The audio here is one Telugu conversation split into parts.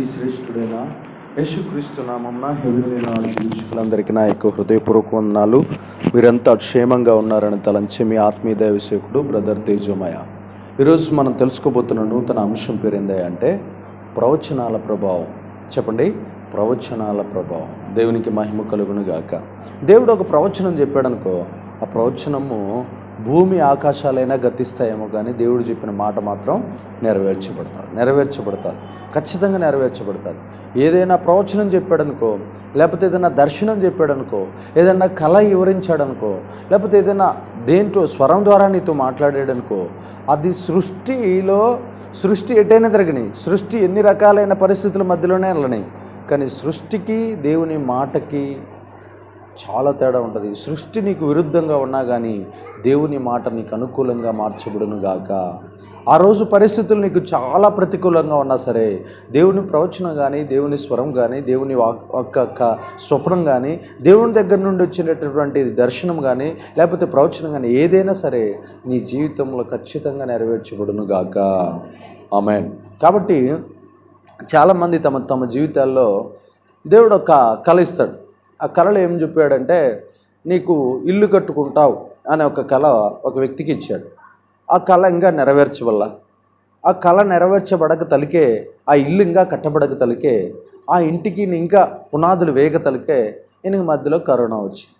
అతి శ్రేష్ఠుడైన యేసుక్రీస్తు నామమున హెబ్రిలైన నా యొక్క హృదయపూర్వక వందనాలు. మీరంతా క్షేమంగా ఉన్నారని తలంచే మీ ఆత్మీయ దైవసేకుడు బ్రదర్ తేజోమయ. ఈరోజు మనం తెలుసుకోబోతున్న నూతన అంశం పేరు అంటే ప్రవచనాల ప్రభావం. చెప్పండి ప్రవచనాల ప్రభావం. దేవునికి మహిమ కలుగును గాక దేవుడు ఒక ప్రవచనం చెప్పాడనుకో ఆ ప్రవచనము భూమి ఆకాశాలైనా గతిస్తాయేమో కానీ దేవుడు చెప్పిన మాట మాత్రం నెరవేర్చబడతారు. నెరవేర్చబడతారు. ఖచ్చితంగా నెరవేర్చబడతారు. ఏదైనా ప్రవచనం చెప్పాడనుకో లేకపోతే ఏదైనా దర్శనం చెప్పాడనుకో ఏదైనా కళ వివరించాడనుకో లేకపోతే ఏదైనా దేంట్లో స్వరం ద్వారా నీతో మాట్లాడాడనుకో అది సృష్టిలో సృష్టి ఎటైనా తిరగని సృష్టి ఎన్ని రకాలైన పరిస్థితుల మధ్యలోనే వెళ్ళని కానీ సృష్టికి దేవుని మాటకి చాలా తేడా ఉంటుంది. సృష్టి నీకు విరుద్ధంగా ఉన్నా కానీ దేవుని మాట నీకు అనుకూలంగా మార్చబడును గాక. ఆ రోజు పరిస్థితులు నీకు చాలా ప్రతికూలంగా ఉన్నా సరే దేవుని ప్రవచనం కానీ దేవుని స్వరం కానీ దేవుని వాక్ ఒక్క స్వప్నం కానీ దేవుని దగ్గర నుండి వచ్చినటువంటి దర్శనం కానీ లేకపోతే ప్రవచనం కానీ ఏదైనా సరే నీ జీవితంలో ఖచ్చితంగా నెరవేర్చబడును గాక. ఆమెన్. కాబట్టి చాలామంది తమ తమ జీవితాల్లో దేవుడు ఒక కళ ఇస్తాడు ఆ కళలో ఏం చెప్పాడంటే నీకు ఇల్లు కట్టుకుంటావు అనే ఒక కళ ఒక వ్యక్తికి ఇచ్చాడు. ఆ కళ ఇంకా నెరవేర్చవల్ల. ఆ కళ నెరవేర్చబడక తలికే ఆ ఇల్లు ఇంకా కట్టబడక తలికే ఆ ఇంటికి ఇంకా పునాదులు వేగ తలికే ఈయనకి మధ్యలో కరోనా వచ్చింది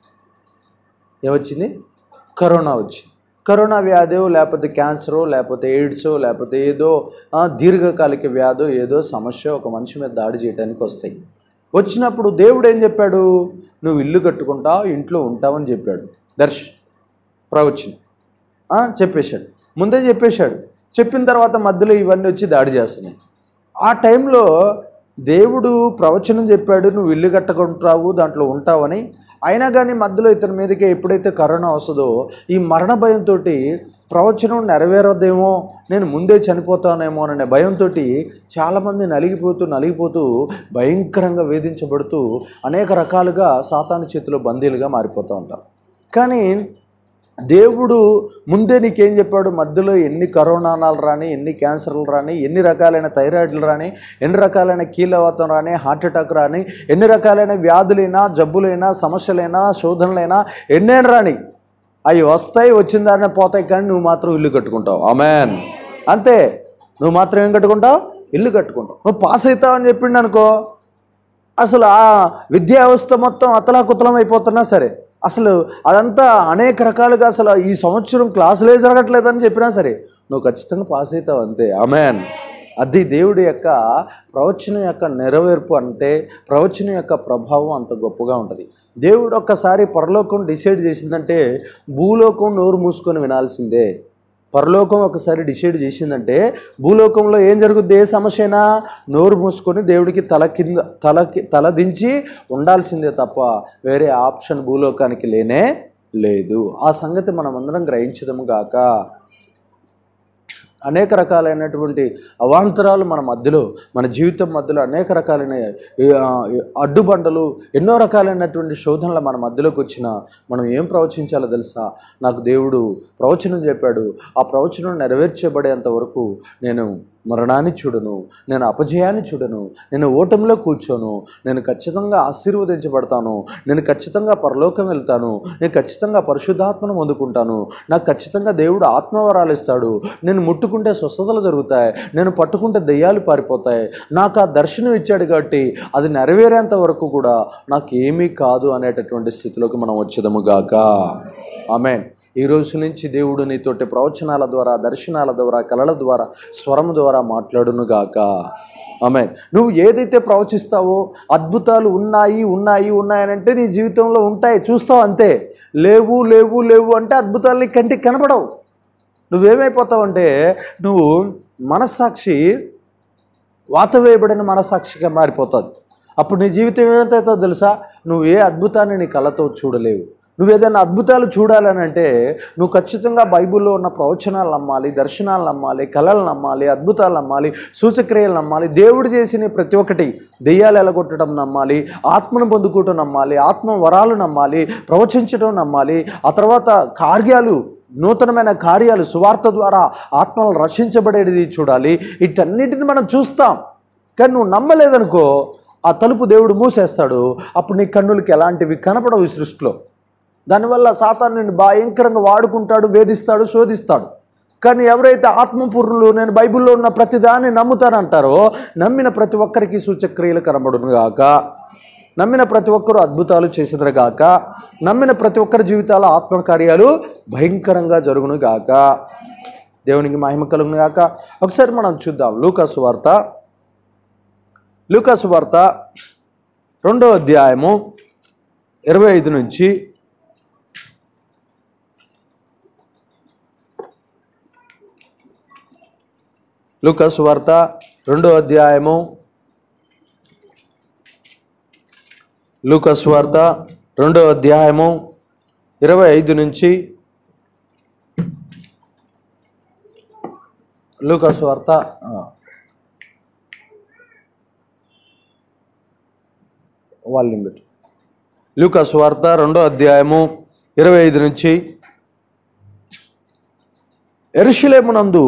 ఏమొచ్చింది? కరోనా వచ్చింది కరోనా వ్యాధో లేకపోతే క్యాన్సరో లేకపోతే ఎయిడ్సో లేకపోతే ఏదో దీర్ఘకాలిక వ్యాధో ఏదో సమస్య ఒక మనిషి మీద దాడి చేయడానికి వస్తాయి. వచ్చినప్పుడు దేవుడు ఏం చెప్పాడు? నువ్వు ఇల్లు కట్టుకుంటావు ఇంట్లో ఉంటావని చెప్పాడు. దర్శ ప్రవచనం. చెప్పేశాడు. ముందే చెప్పేశాడు. చెప్పిన తర్వాత మధ్యలో ఇవన్నీ వచ్చి దాడి చేస్తున్నాయి. ఆ టైంలో దేవుడు ప్రవచనం చెప్పాడు నువ్వు ఇల్లు కట్టుకుంటావు దాంట్లో ఉంటావని. అయినా కానీ మధ్యలో ఇతని మీదకి ఎప్పుడైతే కరోనా వస్తుందో ఈ మరణ భయంతో ప్రవచనం నెరవేరదేమో నేను ముందే చనిపోతానేమో అనే భయంతో చాలామంది నలిగిపోతూ నలిగిపోతూ భయంకరంగా వేధించబడుతూ అనేక రకాలుగా సాతాను చేతిలో బందీలుగా మారిపోతూ ఉంటారు. కానీ దేవుడు ముందే నీకేం చెప్పాడు? మధ్యలో ఎన్ని కరోనాలు రాని ఎన్ని క్యాన్సర్లు రాని ఎన్ని రకాలైన థైరాయిడ్లు రాని ఎన్ని రకాలైన కీలవాతం రాని హార్ట్ అటాక్ రాని ఎన్ని రకాలైన వ్యాధులైనా జబ్బులైనా సమస్యలైనా శోధనలైనా ఎన్నైనా రాని అవి వస్తాయి వచ్చిన దారినే పోతాయి కానీ నువ్వు మాత్రం ఇల్లు కట్టుకుంటావు. అమెన్ అంతే. నువ్వు మాత్రం ఏం కట్టుకుంటావు? ఇల్లు కట్టుకుంటావు. నువ్వు పాస్ అవుతావని చెప్పిండు అనుకో అసలు ఆ విద్యా వ్యవస్థ మొత్తం అతలాకుతలం అయిపోతున్నా సరే అసలు అదంతా అనేక రకాలుగా అసలు ఈ సంవత్సరం క్లాసులే జరగట్లేదని చెప్పినా సరే నువ్వు ఖచ్చితంగా పాస్ అవుతావు అంతే. అమెన్ అది దేవుడి యొక్క ప్రవచనం యొక్క నెరవేర్పు అంటే ప్రవచనం యొక్క ప్రభావం అంత గొప్పగా ఉంటుంది. దేవుడు ఒక్కసారి పరలోకం డిసైడ్ చేసిందంటే భూలోకం నోరు మూసుకొని వినాల్సిందే. పరలోకం ఒకసారి డిసైడ్ చేసిందంటే భూలోకంలో ఏం జరుగుద్ది? ఏ సమస్య అయినా నోరు మూసుకొని దేవుడికి తల కింద తలకి తల దించి ఉండాల్సిందే తప్ప వేరే ఆప్షన్ భూలోకానికి లేనే లేదు. ఆ సంగతి మనం అందరం గ్రహించడం గాక. అనేక రకాలైనటువంటి అవాంతరాలు మన మధ్యలో మన జీవితం మధ్యలో అనేక రకాలైన అడ్డుబండలు ఎన్నో రకాలైనటువంటి శోధనలు మన మధ్యలోకి వచ్చిన మనం ఏం ప్రవచించాలో తెలుసా? నాకు దేవుడు ప్రవచనం చెప్పాడు. ఆ ప్రవచనం నెరవేర్చబడేంత వరకు నేను మరణాన్ని చూడను నేను అపజయాన్ని చూడను నేను ఓటమిలో కూర్చోను నేను ఖచ్చితంగా ఆశీర్వదించబడతాను నేను ఖచ్చితంగా పరలోకం వెళ్తాను నేను ఖచ్చితంగా పరిశుద్ధాత్మను పొందుకుంటాను నాకు ఖచ్చితంగా దేవుడు ఆత్మవరాలు ఇస్తాడు నేను ముట్టుకుంటే స్వస్థతలు జరుగుతాయి నేను పట్టుకుంటే దెయ్యాలు పారిపోతాయి నాకు ఆ దర్శనం ఇచ్చాడు కాబట్టి అది నెరవేరేంత వరకు కూడా నాకు ఏమీ కాదు అనేటటువంటి స్థితిలోకి మనం వచ్చేదము గాక. ఆమెన్. ఈ రోజు నుంచి దేవుడు నీతోటి ప్రవచనాల ద్వారా దర్శనాల ద్వారా కళల ద్వారా స్వరం ద్వారా మాట్లాడును గాక ఆమె నువ్వు ఏదైతే ప్రవచిస్తావో అద్భుతాలు ఉన్నాయి ఉన్నాయి ఉన్నాయనంటే నీ జీవితంలో ఉంటాయి చూస్తావు అంతే. లేవు లేవు లేవు అంటే అద్భుతాలు కంటికి కనపడవు. నువ్వేమైపోతావు అంటే నువ్వు మనస్సాక్షి వాత వేయబడిన మనసాక్షిగా మారిపోతుంది అప్పుడు నీ జీవితం ఏమైతే తెలుసా? నువ్వు ఏ అద్భుతాన్ని నీ కళ్ళతో చూడలేవు. నువ్వు ఏదైనా అద్భుతాలు చూడాలని అంటే నువ్వు ఖచ్చితంగా బైబిల్లో ఉన్న ప్రవచనాలు నమ్మాలి దర్శనాలు నమ్మాలి కళలు నమ్మాలి అద్భుతాలు నమ్మాలి సూచక్రియలు నమ్మాలి దేవుడు చేసిన ప్రతి ఒక్కటి దెయ్యాలు ఎలగొట్టడం నమ్మాలి ఆత్మను పొందుకోవటం నమ్మాలి ఆత్మ వరాలు నమ్మాలి ప్రవచించడం నమ్మాలి ఆ తర్వాత కార్యాలు నూతనమైన కార్యాలు సువార్త ద్వారా ఆత్మలు రక్షించబడేది చూడాలి. వీటన్నిటిని మనం చూస్తాం. కానీ నువ్వు నమ్మలేదనుకో ఆ తలుపు దేవుడు మూసేస్తాడు. అప్పుడు నీ కన్నులకి ఎలాంటివి కనపడవు ఈ సృష్టిలో. దానివల్ల సాతాను నిన్ను భయంకరంగా వాడుకుంటాడు వేధిస్తాడు శోధిస్తాడు. కానీ ఎవరైతే ఆత్మపూర్ణులు నేను బైబిల్లో ఉన్న ప్రతిదాన్ని నమ్ముతానంటారో నమ్మిన ప్రతి ఒక్కరికి సూచక్రియలు కనబడునుగాక. నమ్మిన ప్రతి ఒక్కరు అద్భుతాలు చేసినరుగాక నమ్మిన ప్రతి ఒక్కరి జీవితాల ఆత్మకార్యాలు భయంకరంగా జరుగును గాక దేవునికి మహిమ కలుగునుగాక. ఒకసారి మనం చూద్దాం లూకాసు వార్త. లూకాసు వార్త రెండో అధ్యాయము ఇరవై ఐదు నుంచి లుకస్ వార్త రెండో అధ్యాయము. లూకస్ వార్త రెండో అధ్యాయము ఇరవై ఐదు నుంచి లూకస్ వార్త. వాల్యూమ్ వాళ్ళని పెట్టు. వార్త రెండో అధ్యాయము ఇరవై ఐదు నుంచి ఎరుషులేమునందు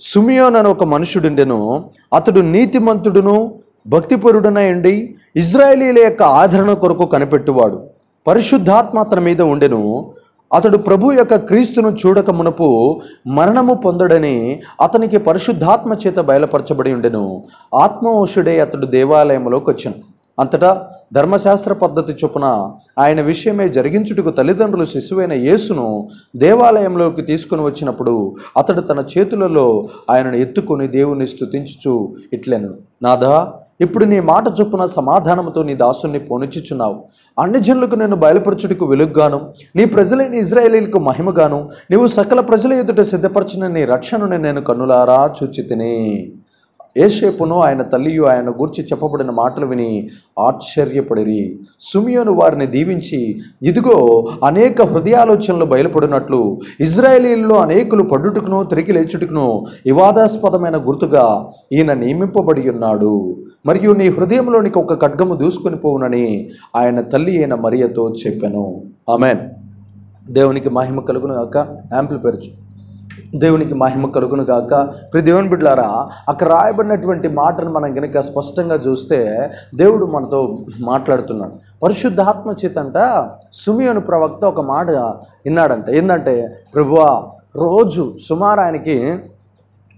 సుమియోన్ అని ఒక మనుషుడుండెను. అతడు నీతిమంతుడును భక్తిపరుడునయండి ఇజ్రాయేలీల యొక్క ఆదరణ కొరకు కనిపెట్టువాడు. పరిశుద్ధాత్మ అతని మీద ఉండెను. అతడు ప్రభు యొక్క క్రీస్తును చూడక మునుపు మరణము పొందడని అతనికి పరిశుద్ధాత్మ చేత బయలుపరచబడి ఉండెను. ఆత్మవశుడే అతడు దేవాలయంలోకి వచ్చాను అంతటా ధర్మశాస్త్ర పద్ధతి చొప్పున ఆయన విషయమే జరిగించుటకు తల్లిదండ్రులు శిశువైన యేసును దేవాలయంలోకి తీసుకుని వచ్చినప్పుడు అతడు తన చేతులలో ఆయనను ఎత్తుకొని దేవుణ్ణి స్తుతించుచు ఇట్లెను. నాదా ఇప్పుడు నీ మాట చొప్పున సమాధానంతో నీ దాసుని పోనిచ్చుచున్నావు. అన్ని జనులకు నేను బయలుపరచుటకు వెలుగ్గాను. నీ ప్రజలైన ఇజ్రాయేలీలకు మహిమగాను. నీవు సకల ప్రజల ఎదుట సిద్ధపరచిన నీ రక్షణను నేను కన్నులారా చూచితిని. ఏషేపును ఆయన తల్లియు ఆయన గూర్చి చెప్పబడిన మాటలు విని ఆశ్చర్యపడిరి. సుమియోను వారిని దీవించి ఇదిగో అనేక హృదయాలోచనలు బయలుపడినట్లు ఇజ్రాయేలీల్లో అనేకులు పడ్డుటకును తిరిగి లేచుటకును వివాదాస్పదమైన గుర్తుగా ఈయన నియమింపబడి ఉన్నాడు. మరియు నీ హృదయంలోనికి ఒక ఖడ్గము దూసుకొని పోవునని ఆయన తల్లి అయిన మరియతో చెప్పాను. ఆమెన్. దేవునికి మహిమ కలుగును యొక్క యాంపుల్ పెరచు దేవునికి మహిమ కలుగును గాక. ప్రి దేవుని బిడ్డలారా అక్కడ రాయబడినటువంటి మాటను మనం గనక స్పష్టంగా చూస్తే దేవుడు మనతో మాట్లాడుతున్నాడు. పరిశుద్ధాత్మ చేతంట సుమియోను ప్రవక్త ఒక మాట విన్నాడంట. ఏంటంటే ప్రభువా రోజు సుమారు ఆయనకి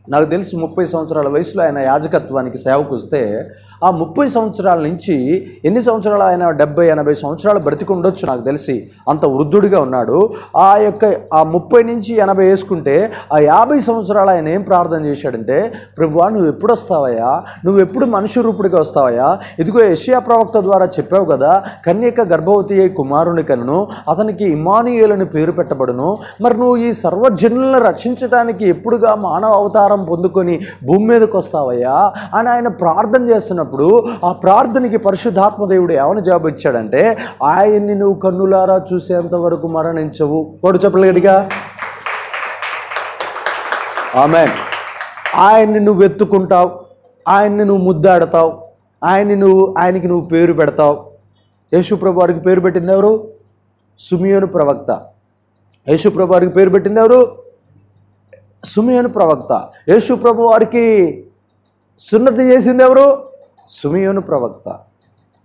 నాకు తెలిసి ముప్పై సంవత్సరాల వయసులో ఆయన యాజకత్వానికి సేవకు వస్తే ఆ ముప్పై సంవత్సరాల నుంచి ఎన్ని సంవత్సరాలు ఆయన డెబ్బై ఎనభై సంవత్సరాలు బ్రతికి ఉండొచ్చు నాకు తెలిసి? అంత వృద్ధుడిగా ఉన్నాడు. ఆ యొక్క ఆ ముప్పై నుంచి ఎనభై వేసుకుంటే ఆ యాభై సంవత్సరాలు ఆయన ఏం ప్రార్థన చేశాడంటే ప్రభువా నువ్వు ఎప్పుడు వస్తావయ్యా? నువ్వు ఎప్పుడు మనుష్య రూపుడిగా వస్తావయ్యా? ఇదిగో యషియా ప్రవక్త ద్వారా చెప్పావు కదా కన్యక గర్భవతి అయి కుమారుని కనును అతనికి ఇమానియులని పేరు పెట్టబడును. మరి నువ్వు ఈ సర్వజనులను రక్షించడానికి ఎప్పుడుగా మానవ అవతారం పొందుకొని భూమి మీదకి వస్తావయ్యా? అని ఆయన ప్రార్థన చేస్తున్నప్పుడు ఆ ప్రార్థనకి పరిశుద్ధాత్మ దేవుడు ఏమని జవాబు ఇచ్చాడంటే ఆయన్ని నువ్వు కన్నులారా చూసేంత వరకు మరణించవు. వాడు చెప్పలేడుగా ఆమె ఆయన్ని నువ్వు ఎత్తుకుంటావు ఆయన్ని నువ్వు ముద్దాడతావు ఆయన్ని నువ్వు ఆయనకి నువ్వు పేరు పెడతావు. యేసుప్రభు వారికి పేరు పెట్టింది ఎవరు? సుమియోను ప్రవక్త. యేసుప్రభు వారికి పేరు పెట్టింది ఎవరు? సుమియోను ప్రవక్త. యేసుప్రభు వారికి సున్నతి చేసింది ఎవరు? సుమియోను ప్రవక్త.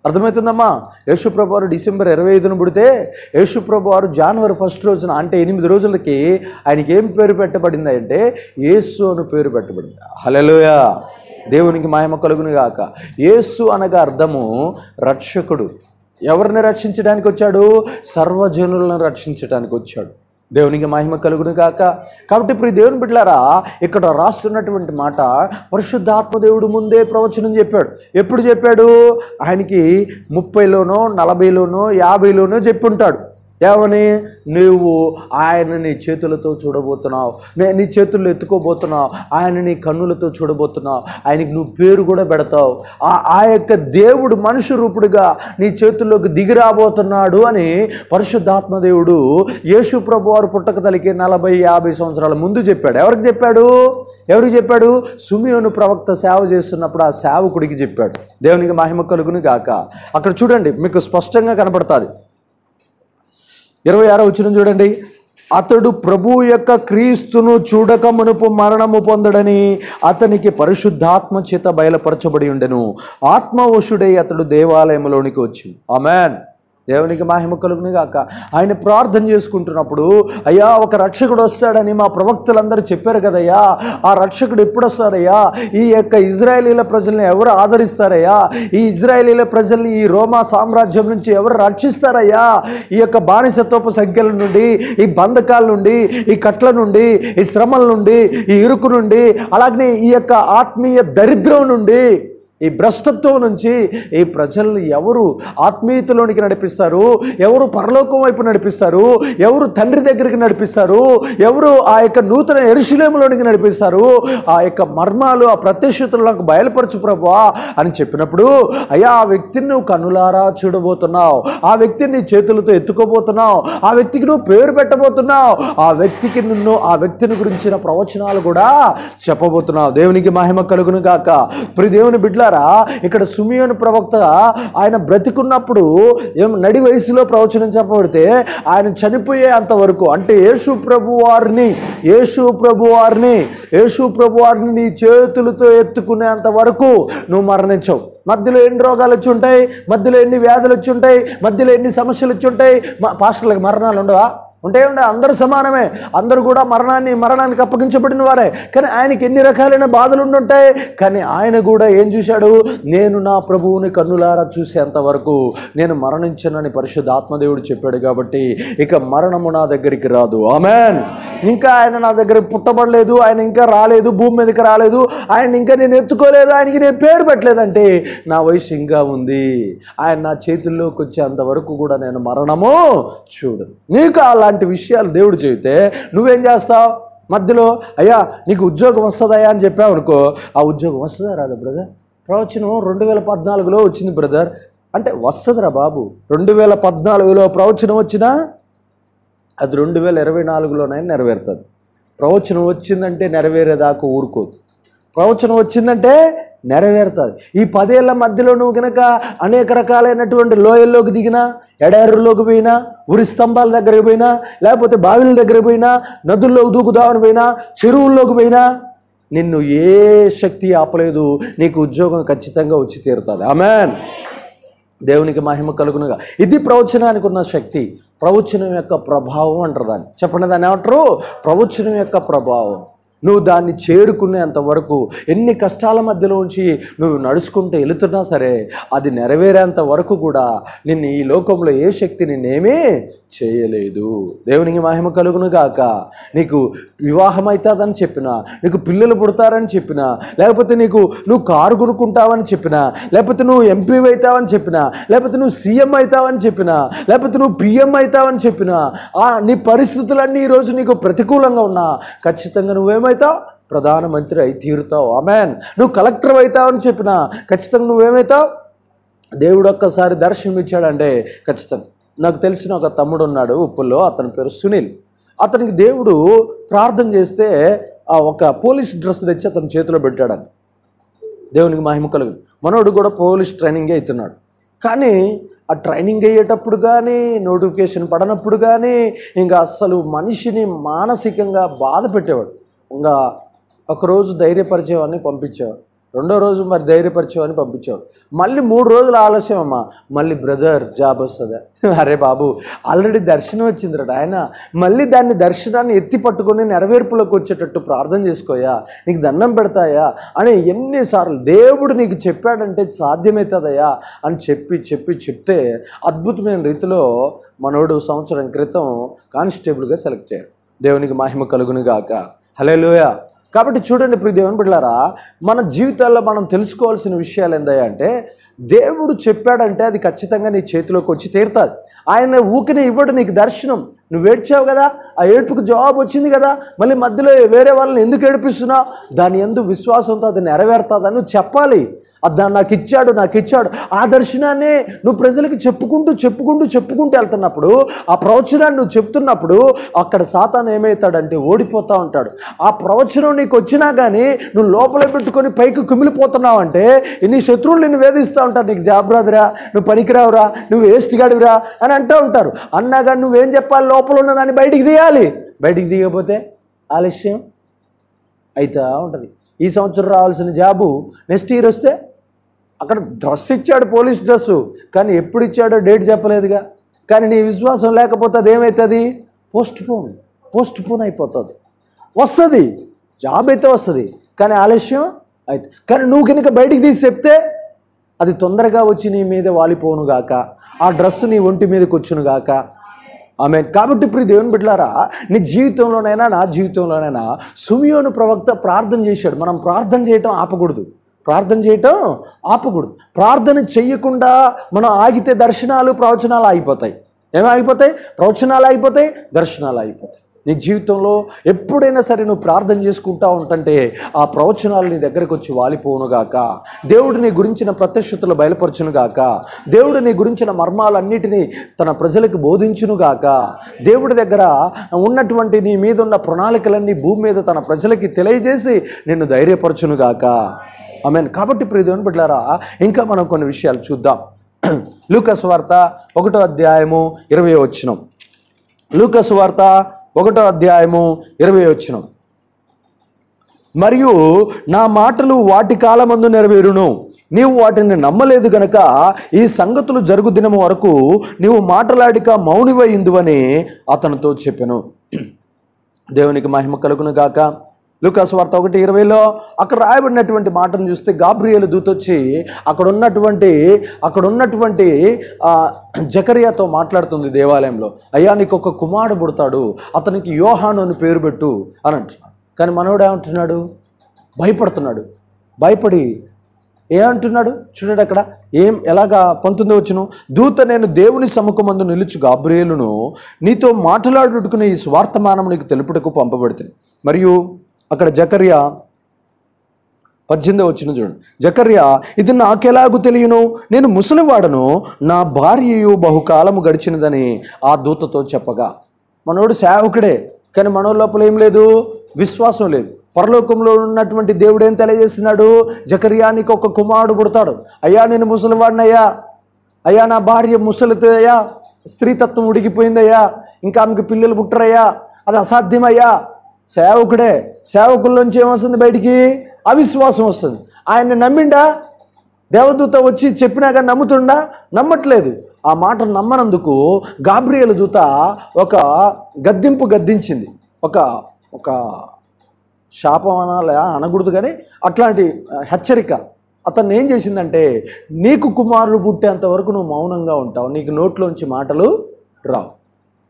అర్థమవుతుందమ్మా? యేసుప్రభు వారు డిసెంబర్ ఇరవై ఐదున పుడితే యేసుప్రభు వారు జనవరి ఫస్ట్ రోజున అంటే ఎనిమిది రోజులకి ఆయనకి ఏం పేరు పెట్టబడింది అంటే యేసు అని పేరు పెట్టబడింది. హలలోయ దేవునికి మాయమ కలుగును గాక. యేసు అనగా అర్థము రక్షకుడు. ఎవరిని రక్షించడానికి వచ్చాడు? సర్వజనులను రక్షించడానికి వచ్చాడు. దేవునికి మహిమ కలుగును కాక కాబట్టి ఇప్పుడు ఈ దేవుని బిడ్డలారా ఇక్కడ రాస్తున్నటువంటి మాట పరిశుద్ధాత్మ దేవుడు ముందే ప్రవచనం చెప్పాడు. ఎప్పుడు చెప్పాడు? ఆయనకి ముప్పైలోనో నలభైలోనో యాభైలోనో చెప్పుంటాడు ఏమని నువ్వు ఆయన నీ చేతులతో చూడబోతున్నావు. నేను నీ చేతుల్లో ఎత్తుకోబోతున్నావు. ఆయన నీ కన్నులతో చూడబోతున్నావు. ఆయనకి నువ్వు పేరు కూడా పెడతావు. ఆ ఆ యొక్క దేవుడు మనుషు రూపుడుగా నీ చేతుల్లోకి దిగి రాబోతున్నాడు అని పరిశుద్ధాత్మ దేవుడు యేసు ప్రభు వారు పుట్టక తలికి నలభై యాభై సంవత్సరాల ముందు చెప్పాడు. ఎవరికి చెప్పాడు? ఎవరికి చెప్పాడు? సుమియోను ప్రవక్త సేవ చేస్తున్నప్పుడు ఆ సేవకుడికి చెప్పాడు. దేవునికి మహిమ కలుగును గాక. అక్కడ చూడండి మీకు స్పష్టంగా కనపడుతుంది. ఇరవై ఆరో వచ్చిన చూడండి. అతడు ప్రభు యొక్క క్రీస్తును చూడక మునుపు మరణము పొందడని అతనికి పరిశుద్ధాత్మ చేత బయలుపరచబడి ఉండెను. ఆత్మవశుడై అతడు దేవాలయంలోనికి వచ్చి ఆమెన్. దేవునికి మహిమ కలుగును ఆయన ప్రార్థన చేసుకుంటున్నప్పుడు అయ్యా ఒక రక్షకుడు వస్తాడని మా ప్రవక్తలందరూ చెప్పారు కదయ్యా. ఆ రక్షకుడు ఎప్పుడు వస్తాడయ్యా ఈ యొక్క ఇజ్రాయేలీల ప్రజల్ని ఎవరు ఆదరిస్తారయ్యా? ఈ ఇజ్రాయేలీల ప్రజల్ని ఈ రోమా సామ్రాజ్యం నుంచి ఎవరు రక్షిస్తారయ్యా? ఈ యొక్క బానిసత్వపు సంఖ్యల నుండి ఈ బంధకాల నుండి ఈ కట్ల నుండి ఈ శ్రమల నుండి ఈ ఇరుకు నుండి అలాగనే ఈ యొక్క ఆత్మీయ దరిద్రం నుండి ఈ భ్రష్టత్వం నుంచి ఈ ప్రజలను ఎవరు ఆత్మీయతలోనికి నడిపిస్తారు? ఎవరు పరలోకం వైపు నడిపిస్తారు? ఎవరు తండ్రి దగ్గరికి నడిపిస్తారు? ఎవరు ఆ యొక్క నూతన ఎరుశలేములోనికి నడిపిస్తారు? ఆ యొక్క మర్మాలు ఆ ప్రత్యక్షతలు నాకు బయలుపరచు ప్రభువా అని చెప్పినప్పుడు అయ్యా ఆ వ్యక్తిని నువ్వు కన్నులారా చూడబోతున్నావు. ఆ వ్యక్తిని నీ చేతులతో ఎత్తుకోబోతున్నావు. ఆ వ్యక్తికి నువ్వు పేరు పెట్టబోతున్నావు. ఆ వ్యక్తికి నిన్ను ఆ వ్యక్తిని గురించిన ప్రవచనాలు కూడా చెప్పబోతున్నావు. దేవునికి మహిమ కలుగును గాక. ప్రి దేవుని బిడ్లారా ఇక్కడ సుమియోని ప్రవక్త ఆయన బ్రతికున్నప్పుడు ఏం నడి వయసులో ప్రవచనం చెప్పబడితే ఆయన చనిపోయే అంతవరకు అంటే యేసు ప్రభు వారిని యేసు ప్రభు వారిని యేసు ప్రభు వారిని నీ చేతులతో ఎత్తుకునేంత వరకు నువ్వు మరణించవు. మధ్యలో ఎన్ని రోగాలు వచ్చి ఉంటాయి? మధ్యలో ఎన్ని వ్యాధులు వచ్చి ఉంటాయి? మధ్యలో ఎన్ని సమస్యలు వచ్చి ఉంటాయి? మా- పాస్టర్లకు మరణాలు ఉండవా? ఉంటే ఉండే అందరూ సమానమే. అందరూ కూడా మరణాన్ని మరణానికి అప్పగించబడిన వారే. కానీ ఆయనకి ఎన్ని రకాలైన బాధలు ఉండుంటాయి? కానీ ఆయన కూడా ఏం చూశాడు? నేను నా ప్రభువుని కన్నులారా చూసేంత వరకు నేను మరణించనని పరిశుద్ధ ఆత్మదేవుడు చెప్పాడు కాబట్టి ఇక మరణము నా దగ్గరికి రాదు. ఆమెన్. ఇంకా ఆయన నా దగ్గర పుట్టబడలేదు. ఆయన ఇంకా రాలేదు. భూమి మీదకి రాలేదు. ఆయన ఇంకా నేను ఎత్తుకోలేదు. ఆయనకి నేను పేరు పెట్టలేదంటే నా వయసు ఇంకా ఉంది. ఆయన నా చేతుల్లోకి వచ్చేంత వరకు కూడా నేను మరణము చూడు నీకు అలా ఇలాంటి విషయాలు దేవుడు చెబితే నువ్వేం చేస్తావు? మధ్యలో అయ్యా నీకు ఉద్యోగం వస్తుందయ్యా అని చెప్పావు అనుకో ఆ ఉద్యోగం వస్తుందా రాదా బ్రదర్? ప్రవచనం రెండు వేల పద్నాలుగులో వచ్చింది బ్రదర్. అంటే వస్తుందిరా బాబు. రెండు వేల పద్నాలుగులో ప్రవచనం వచ్చినా అది రెండు వేల ఇరవై నాలుగులోనైనా నెరవేరుతుంది. ప్రవచనం వచ్చిందంటే నెరవేరేదాకా ఊరుకోదు. ప్రవచనం వచ్చిందంటే నెరవేరుతుంది. ఈ పదేళ్ళ మధ్యలో నువ్వు కనుక అనేక రకాలైనటువంటి లోయల్లోకి దిగినా ఎడారుల్లోకి పోయినా ఉరి స్తంభాల దగ్గరికి పోయినా లేకపోతే బావిల దగ్గరికి పోయినా నదుల్లోకి దూకుదామని పోయినా చెరువుల్లోకి పోయినా నిన్ను ఏ శక్తి ఆపలేదు నీకు ఉద్యోగం ఖచ్చితంగా వచ్చి తీరుతుంది. ఆమెన్. దేవునికి మహిమ కలుగునుగా. ఇది ప్రవచనానికి ఉన్న శక్తి. ప్రవచనం యొక్క ప్రభావం అంటారు దాన్ని. చెప్పండి దాన్ని ఏమంటారు? ప్రవచనం యొక్క ప్రభావం. నువ్వు దాన్ని చేరుకునేంత వరకు ఎన్ని కష్టాల మధ్యలో ఉంచి నువ్వు నడుచుకుంటూ వెళుతున్నా సరే అది నెరవేరేంత వరకు కూడా నిన్ను ఈ లోకంలో ఏ శక్తి నిన్నేమీ చేయలేదు. దేవునికి మహిమ కలుగును గాక. నీకు వివాహం అవుతుందని చెప్పినా నీకు పిల్లలు పుడతారని చెప్పినా లేకపోతే నీకు నువ్వు కారు కొనుక్కుంటావని చెప్పినా లేకపోతే నువ్వు ఎంపీ అవుతావని చెప్పినా లేకపోతే నువ్వు సీఎం అవుతావని చెప్పినా లేకపోతే నువ్వు పిఎం అవుతావని చెప్పినా నీ పరిస్థితులన్నీ ఈరోజు నీకు ప్రతికూలంగా ఉన్నా ఖచ్చితంగా ఏమవుతావు ప్రధానమంత్రి అయి తీరుతావు ఆమెన్. నువ్వు కలెక్టర్ అవుతావని చెప్పినా ఖచ్చితంగా నువ్వేమవుతావు దేవుడు ఒక్కసారి దర్శనం ఇచ్చాడంటే ఖచ్చితంగా. నాకు తెలిసిన ఒక తమ్ముడు ఉన్నాడు ఉప్పుల్లో అతని పేరు సునీల్. అతనికి దేవుడు ప్రార్థన చేస్తే ఆ ఒక పోలీస్ డ్రెస్ తెచ్చి అతని చేతిలో పెట్టాడని దేవునికి మహిమ కలుగు మనోడు కూడా పోలీస్ ట్రైనింగే అవుతున్నాడు కానీ ఆ ట్రైనింగ్ అయ్యేటప్పుడు కానీ నోటిఫికేషన్ పడనప్పుడు కానీ ఇంకా అస్సలు మనిషిని మానసికంగా బాధ పెట్టేవాడు. ఇంకా ఒకరోజు ధైర్యపరిచేవాడిని పంపించావు రెండో రోజు మరి ధైర్యపరిచేవాడిని పంపించావు మళ్ళీ మూడు రోజులు ఆలస్యం అమ్మా. మళ్ళీ బ్రదర్ జాబ్ వస్తుందా. అరే బాబు ఆల్రెడీ దర్శనం వచ్చిందిరట ఆయన మళ్ళీ దాన్ని దర్శనాన్ని ఎత్తి పట్టుకొని నెరవేర్పులోకి వచ్చేటట్టు ప్రార్థన చేసుకోయా? నీకు దండం పెడతాయా? అని ఎన్నిసార్లు దేవుడు నీకు చెప్పాడంటే సాధ్యమవుతుందయ్యా అని చెప్పి చెప్పి చెప్తే అద్భుతమైన రీతిలో మనోడు సంవత్సరం క్రితం కానిస్టేబుల్గా సెలెక్ట్ అయ్యాడు. దేవునికి మహిమ కలుగును గాక హలేలుయ కాబట్టి చూడండి ఇప్పుడు దేవుని బిడ్డారా మన జీవితాల్లో మనం తెలుసుకోవాల్సిన విషయాలు ఏందయ్యా అంటే దేవుడు చెప్పాడంటే అది ఖచ్చితంగా నీ చేతిలోకి వచ్చి తీరుతుంది. ఆయన ఊకిని ఇవ్వడు నీకు దర్శనం. నువ్వు ఏడ్చావు కదా ఆ ఏడుపుకు జవాబు వచ్చింది కదా మళ్ళీ మధ్యలో వేరే వాళ్ళని ఎందుకు ఏడిపిస్తున్నావు? దాని ఎందు విశ్వాసంతో అది నెరవేరుతుందని నువ్వు చెప్పాలి. దాన్ని నాకు ఇచ్చాడు నాకు ఇచ్చాడు ఆ దర్శనాన్ని నువ్వు ప్రజలకు చెప్పుకుంటూ చెప్పుకుంటూ చెప్పుకుంటూ వెళ్తున్నప్పుడు ఆ ప్రవచనాన్ని నువ్వు చెప్తున్నప్పుడు అక్కడ సాతాను ఏమవుతాడంటే ఓడిపోతూ ఉంటాడు. ఆ ప్రవచనం నీకు వచ్చినా కానీ నువ్వు లోపల పెట్టుకొని పైకి కుమిలిపోతున్నావు అంటే నీ శత్రువులు నిన్ను వేధిస్తూ ఉంటారు నీకు జాబ్ రాదురా నువ్వు పనికిరావురా నువ్వు వేస్ట్ గాడివిరా అని అంటూ ఉంటారు. అన్నా కానీ నువ్వేం చెప్పాలి? లోపల ఉన్న దాన్ని బయటికి తీయాలి. బయటికి తీయకపోతే ఆలస్యం అవుతా ఉంటుంది. ఈ సంవత్సరం రావాల్సిన జాబు నెక్స్ట్ ఇయర్ వస్తే అక్కడ డ్రెస్ ఇచ్చాడు పోలీస్ డ్రెస్సు కానీ ఎప్పుడు ఇచ్చాడో డేట్ చెప్పలేదుగా. కానీ నీ విశ్వాసం లేకపోతే అది ఏమవుతుంది పోస్ట్ పోన్ పోస్ట్ పోన్ అయిపోతుంది. వస్తుంది. జాబ్ అయితే వస్తుంది. కానీ ఆలస్యం అయితే కానీ నువ్వు కనుక బయటికి తీసి చెప్తే అది తొందరగా వచ్చి నీ మీద వాలిపోను గాక. ఆ డ్రెస్ నీ ఒంటి మీదకి వచ్చును గాక. ఆమె కాబట్టి ఇప్పుడు దేవుని బిడ్డలారా నీ జీవితంలోనైనా నా జీవితంలోనైనా సుమియోను ప్రవక్త ప్రార్థన చేశాడు. మనం ప్రార్థన చేయటం ఆపకూడదు. ప్రార్థన చేయటం ఆపకూడదు. ప్రార్థన చేయకుండా మనం ఆగితే దర్శనాలు ప్రవచనాలు ఆగిపోతాయి. ఏమి ఆగిపోతాయి? ప్రవచనాలు ఆగిపోతాయి దర్శనాలు ఆగిపోతాయి. నీ జీవితంలో ఎప్పుడైనా సరే నువ్వు ప్రార్థన చేసుకుంటా ఉంటంటే ఆ ప్రవచనాలు నీ దగ్గరకు వచ్చి వాలిపోనుగాక దేవుడు నీ గురించిన ప్రత్యక్షతలు బయలుపరచునుగాక దేవుడు నీ గురించిన మర్మాలన్నిటినీ తన ప్రజలకు బోధించునుగాక దేవుడి దగ్గర ఉన్నటువంటి నీ మీద ఉన్న ప్రణాళికలన్నీ భూమి మీద తన ప్రజలకి తెలియజేసి నిన్ను ధైర్యపరచునుగాక ఆమెన్. కాబట్టి ప్రియదేవుని బిడ్డారా ఇంకా మనం కొన్ని విషయాలు చూద్దాం. లూకస్ వార్త ఒకటో అధ్యాయము ఇరవై వచ్చినం లూకస్ వార్త ఒకటో అధ్యాయము ఇరవై వచ్చినం మరియు నా మాటలు వాటి కాలమందు నెరవేరును. నీవు వాటిని నమ్మలేదు గనక ఈ సంగతులు జరుగు దినము వరకు నీవు మాటలాడిక మౌనివైందువని అతనితో చెప్పాను. దేవునికి మహిమ కలుగును గాక. లూకాసు వార్త ఒకటి ఇరవైలో అక్కడ రాయబడినటువంటి మాటను చూస్తే గాబ్రియలు దూతొచ్చి అక్కడ ఉన్నటువంటి అక్కడ ఉన్నటువంటి జకరియాతో మాట్లాడుతుంది దేవాలయంలో. అయ్యా నీకు ఒక కుమారుడు పుడతాడు. అతనికి యోహాను అని పేరు పెట్టు అని అంటున్నాడు. కానీ మనోడు ఏమంటున్నాడు? భయపడుతున్నాడు. భయపడి ఏమంటున్నాడు చూడండి అక్కడ. ఏం ఎలాగా పంతొమ్మిది వచ్చును? దూత నేను దేవుని సముఖమందు నిలుచు గాబ్రియేలును నీతో మాట్లాడుకునే ఈ స్వార్థమానం నీకు తెలుపుటకు పంపబడుతుంది. మరియు అక్కడ జకర్యా పద్దెనిమిది వచ్చిన చూడండి. జకర్యా ఇది నాకెలాగు తెలియను? నేను ముసలివాడను నా భార్యయు బహుకాలము గడిచినదని ఆ దూతతో చెప్పగా. మనోడు సేవకుడే కానీ మనో లోపల ఏం లేదు? విశ్వాసం లేదు. పరలోకంలో ఉన్నటువంటి దేవుడు ఏం తెలియజేస్తున్నాడు? జకర్యానికి ఒక కుమారుడు పుడతాడు. అయ్యా నేను ముసలివాడినయ్యా అయ్యా నా భార్య ముసలితో అయ్యా స్త్రీతత్వం ఉడికిపోయిందయ్యా. ఇంకా ఆమెకు పిల్లలు పుట్టరయ్యా. అది అసాధ్యమయ్యా. సేవకుడే సేవకుల్లోంచి ఏమొస్తుంది బయటికి? అవిశ్వాసం వస్తుంది. ఆయన్ని నమ్మిండా? దేవదూత వచ్చి చెప్పినాక నమ్ముతుండా? నమ్మట్లేదు. ఆ మాట నమ్మనందుకు గాబ్రియల దూత ఒక గద్దింపు గద్దించింది. ఒక ఒక శాపం అనాలి అనకూడదు కానీ అట్లాంటి హెచ్చరిక. అతన్ని ఏం చేసిందంటే నీకు కుమారుడు పుట్టేంత వరకు నువ్వు మౌనంగా ఉంటావు. నీకు నోట్లోంచి మాటలు రావు.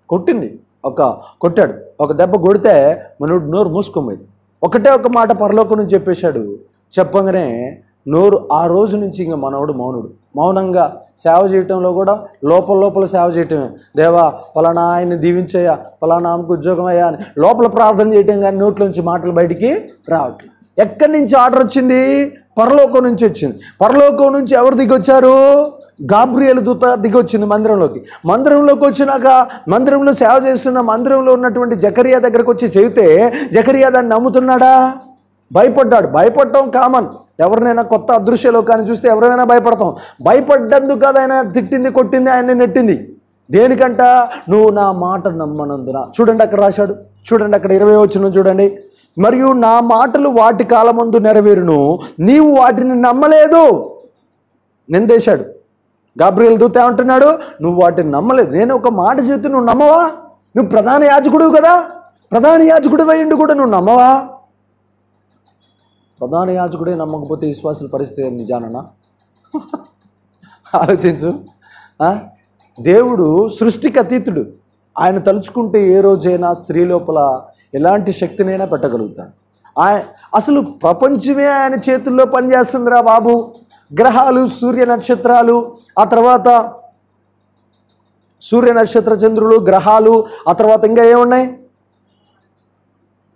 కొట్టింది. ఒక కొట్టాడు. ఒక దెబ్బ కొడితే మనుడు నోరు మూసుకోమేది ఒకటే ఒక మాట పరలోకం నుంచి చెప్పేశాడు. చెప్పగానే నోరు ఆ రోజు నుంచి ఇంకా మనవడు మౌనుడు. మౌనంగా సేవ చేయటంలో కూడా లోపల లోపల సేవ చేయటమే. దేవా పలానా ఆయన్ని దీవించయ్యా పలానా ఆమెకు ఉద్యోగం అయ్యా అని లోపల ప్రార్థన చేయటం కానీ నోట్లోంచి మాటలు బయటికి రావట్లేదు. ఎక్కడి నుంచి ఆర్డర్ వచ్చింది? పరలోకం నుంచి వచ్చింది. పరలోకం నుంచి ఎవరు దిగొచ్చారు? గాబ్రియల్ దూత దిగొచ్చింది మందిరంలోకి. మందిరంలోకి వచ్చినాక మందిరంలో సేవ చేస్తున్న మందిరంలో ఉన్నటువంటి జకరియా దగ్గరకు వచ్చి చెబితే జకరియా దాన్ని నమ్ముతున్నాడా? భయపడ్డాడు. భయపడటం కామన్ ఎవరినైనా కొత్త అదృశ్య లోకాన్ని చూస్తే ఎవరైనా భయపడతాం. భయపడ్డందుకు కాదు ఆయన తిట్టింది కొట్టింది ఆయన నెట్టింది. దేనికంట? నువ్వు నా మాట నమ్మనందున. చూడండి అక్కడ రాశాడు. చూడండి అక్కడ ఇరవై వచ్చిన చూడండి. మరియు నా మాటలు వాటి కాలమందు నెరవేరును. నీవు వాటిని నమ్మలేదు. నిందేశాడు. గాబ్రియల్ దూత ఏమంటున్నాడు? నువ్వు వాటిని నమ్మలేదు. నేను ఒక మాట చెప్తే నువ్వు నమ్మవా? నువ్వు ప్రధాన యాజకుడు కదా? ప్రధాన యాజకుడు అయ్యిండు కూడా నువ్వు నమ్మవా? ప్రధాన యాజకుడే నమ్మకపోతే విశ్వాసుల పరిస్థితి నిజానన్నా ఆలోచించు. దేవుడు సృష్టికి అతీతుడు ఆయన తలుచుకుంటే ఏ రోజైనా స్త్రీ లోపల ఎలాంటి శక్తినైనా పెట్టగలుగుతాడు ఆ అసలు ప్రపంచమే ఆయన చేతుల్లో పనిచేస్తుందిరా బాబు. గ్రహాలు సూర్య నక్షత్రాలు ఆ తర్వాత సూర్య నక్షత్ర చంద్రులు గ్రహాలు ఆ తర్వాత ఇంకా ఏమున్నాయి?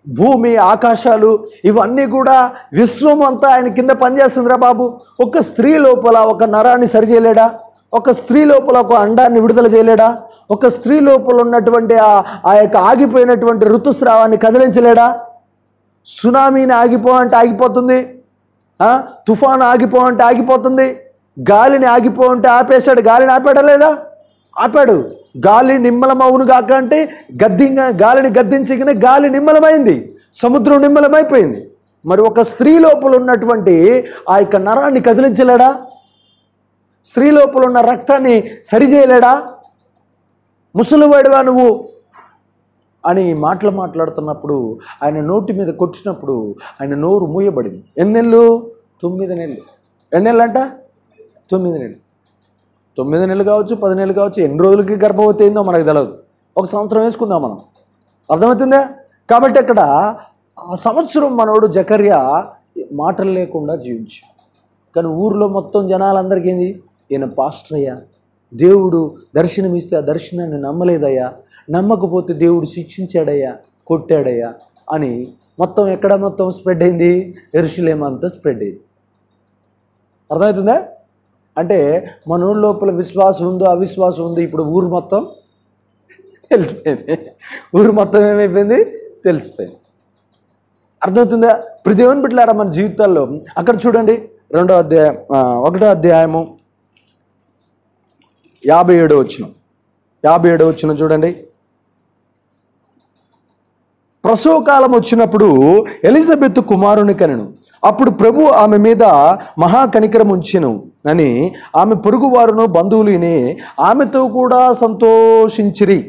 భూమి ఆకాశాలు ఇవన్నీ కూడా విశ్వం అంతా ఆయన కింద పనిచేస్తుందిరా బాబు. ఒక స్త్రీ లోపల ఒక నరాన్ని సరిచేయలేడా? ఒక స్త్రీ లోపల ఒక అండాన్ని విడుదల చేయలేడా? ఒక స్త్రీ లోపల ఉన్నటువంటి ఆ ఆ యొక్క ఆగిపోయినటువంటి ఋతుస్రావాన్ని కదిలించలేడా? సునామీని ఆగిపో అంటే ఆగిపోతుంది. తుఫాను ఆగిపో అంటే ఆగిపోతుంది. గాలిని ఆగిపో అంటే ఆపేశాడు. గాలిని ఆపాడా లేదా? ఆపాడు. గాలి నిమ్మలమవును కాక అంటే గద్దింగా గాలిని గద్దించగానే గాలి నిమ్మలమైంది. సముద్రం నిమ్మలమైపోయింది. మరి ఒక స్త్రీ లోపల ఉన్నటువంటి ఆ యొక్క నరాన్ని కదిలించలేడా? స్త్రీ లోపల ఉన్న రక్తాన్ని సరిచేయలేడా ముసలివాడివా నువ్వు? అని మాటలు మాట్లాడుతున్నప్పుడు ఆయన నోటి మీద కొట్టినప్పుడు ఆయన నోరు మూయబడింది. ఎన్నెళ్ళు? తొమ్మిది నెలలు. ఎన్ని అంట తొమ్మిది నెలలు. తొమ్మిది నెలలు కావచ్చు పది నెలలు కావచ్చు ఎన్ని రోజులకి గర్భవతి అయిందో మనకు తెలియదు ఒక సంవత్సరం వేసుకుందాం మనం. అర్థమవుతుందా? కాబట్టి అక్కడ ఆ సంవత్సరం మనోడు జకర్య మాటలు లేకుండా జీవించాడు. కానీ ఊర్లో మొత్తం జనాలందరికీ ఏంది? ఈయన పాస్టర్ అయ్యా. దేవుడు దర్శనం ఇస్తే ఆ దర్శనాన్ని నమ్మలేదయ్యా. నమ్మకపోతే దేవుడు శిక్షించాడయ్యా కొట్టాడయ్యా అని మొత్తం ఎక్కడ మొత్తం స్ప్రెడ్ అయింది? ఎరుషులేమంతా స్ప్రెడ్ అయింది. అర్థమవుతుందా? అంటే మన ఊరి లోపల విశ్వాసం ఉందో అవిశ్వాసం ఉందో ఇప్పుడు ఊరు మొత్తం తెలిసిపోయింది. ఊరు మొత్తం ఏమైపోయింది? తెలిసిపోయింది. అర్థమవుతుందా? ప్రతి దేవుని బిడ్డలారా మన జీవితాల్లో? అక్కడ చూడండి రెండో అధ్యాయం ఒకటో అధ్యాయము. యాభై ఏడో వచ్చిన. యాభై ఏడో వచ్చిన చూడండి. ప్రసవ కాలం వచ్చినప్పుడు ఎలిజబెత్ కుమారుని కనెను అప్పుడు ప్రభు ఆమె మీద మహా కనికరం ఉంచెను అని ఆమె పొరుగువారును బంధువులుని ఆమెతో కూడా సంతోషించిరి.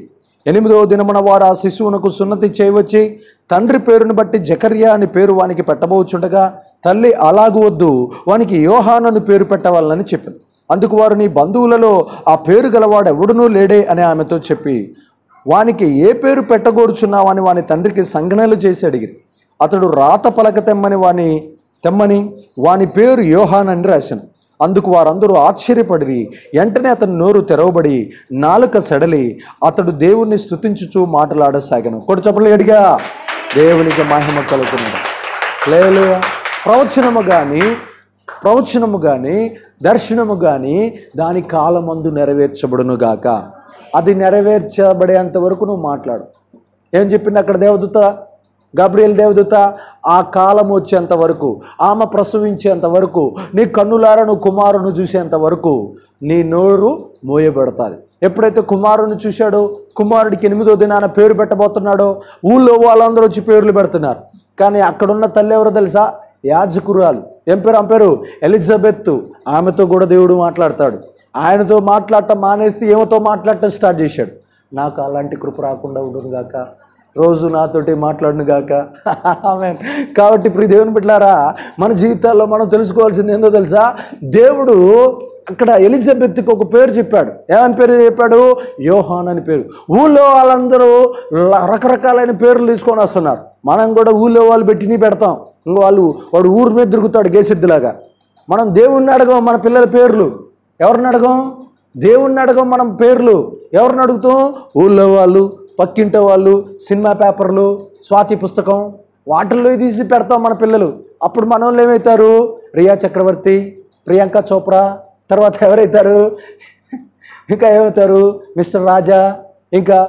ఎనిమిదవ దినమున వారు ఆ శిశువునకు సున్నతి చేయవచ్చి తండ్రి పేరును బట్టి జకర్యా అని పేరు వానికి పెట్టబోచుండగా తల్లి అలాగవద్దు వద్దు వానికి అని పేరు పెట్టవాలని చెప్పింది అందుకు వారు నీ బంధువులలో ఆ పేరు గలవాడు ఎవడునూ లేడే అని ఆమెతో చెప్పి వానికి ఏ పేరు పెట్టగోరుచున్నావని వాని తండ్రికి సంజ్ఞలు చేసి అడిగి అతడు రాత పలక తెమ్మని వాని తెమ్మని వాని పేరు యోహాన్ అని రాశాను. అందుకు వారందరూ ఆశ్చర్యపడి వెంటనే అతని నోరు తెరవబడి నాలుక సడలి అతడు దేవుణ్ణి స్తుతించుచూ మాటలాడసాగాను. కొడు చెప్పలు దేవునికి మహిమ కలుగుతున్నాడు లేదు ప్రవచనము కానీ ప్రవచనము కానీ దర్శనము కానీ దాని కాలమందు నెరవేర్చబడును గాక. అది నెరవేర్చబడేంత వరకు నువ్వు మాట్లాడు. ఏం చెప్పింది అక్కడ దేవదూత? గబ్రియల్ దేవదూత ఆ కాలం వచ్చేంత వరకు ఆమె ప్రసవించేంత వరకు నీ కన్నులారను కుమారును కుమారుని చూసేంత వరకు నీ నోరు మోయబెడతాది. ఎప్పుడైతే కుమారుని చూశాడో కుమారుడికి ఎనిమిదో దినాన పేరు పెట్టబోతున్నాడో ఊళ్ళో వాళ్ళందరూ వచ్చి పేర్లు పెడుతున్నారు. కానీ అక్కడున్న తల్లి ఎవరో తెలుసా? యాజకురాలు. ఏం పేరు? ఆమె పేరు ఎలిజబెత్. ఆమెతో కూడా దేవుడు మాట్లాడతాడు. ఆయనతో మాట్లాడటం మానేస్తే ఏమతో మాట్లాడటం స్టార్ట్ చేశాడు. నాకు అలాంటి కృప రాకుండా ఉండను గాక. రోజు నాతోటి మాట్లాడును గాక. ఆమె కాబట్టి ఇప్పుడు దేవుని బిడ్డలారా మన జీవితాల్లో మనం తెలుసుకోవాల్సింది ఏందో తెలుసా? దేవుడు అక్కడ ఎలిజబెత్కి ఒక పేరు చెప్పాడు. ఏమని పేరు చెప్పాడు? యోహాన్ అని పేరు. ఊళ్ళో వాళ్ళందరూ రకరకాలైన పేర్లు తీసుకొని వస్తున్నారు. మనం కూడా ఊళ్ళో వాళ్ళు పెట్టిని పెడతాం. ఇంకో వాళ్ళు వాడు ఊరి మీద తిరుగుతాడు గేసిద్దులాగా. మనం దేవుణ్ణి అడగం మన పిల్లల పేర్లు. ఎవరిని అడగం? దేవుణ్ణి అడగం మనం పేర్లు. ఎవరిని అడుగుతాం? ఊళ్ళో వాళ్ళు పక్కింటి వాళ్ళు సినిమా పేపర్లు స్వాతి పుస్తకం. వాటిల్లో తీసి పెడతాం మన పిల్లలు. అప్పుడు మన వాళ్ళు ఏమవుతారు రియా చక్రవర్తి ప్రియాంక చోప్రా తర్వాత ఎవరైతారు? ఇంకా ఏమవుతారు? మిస్టర్ రాజా ఇంకా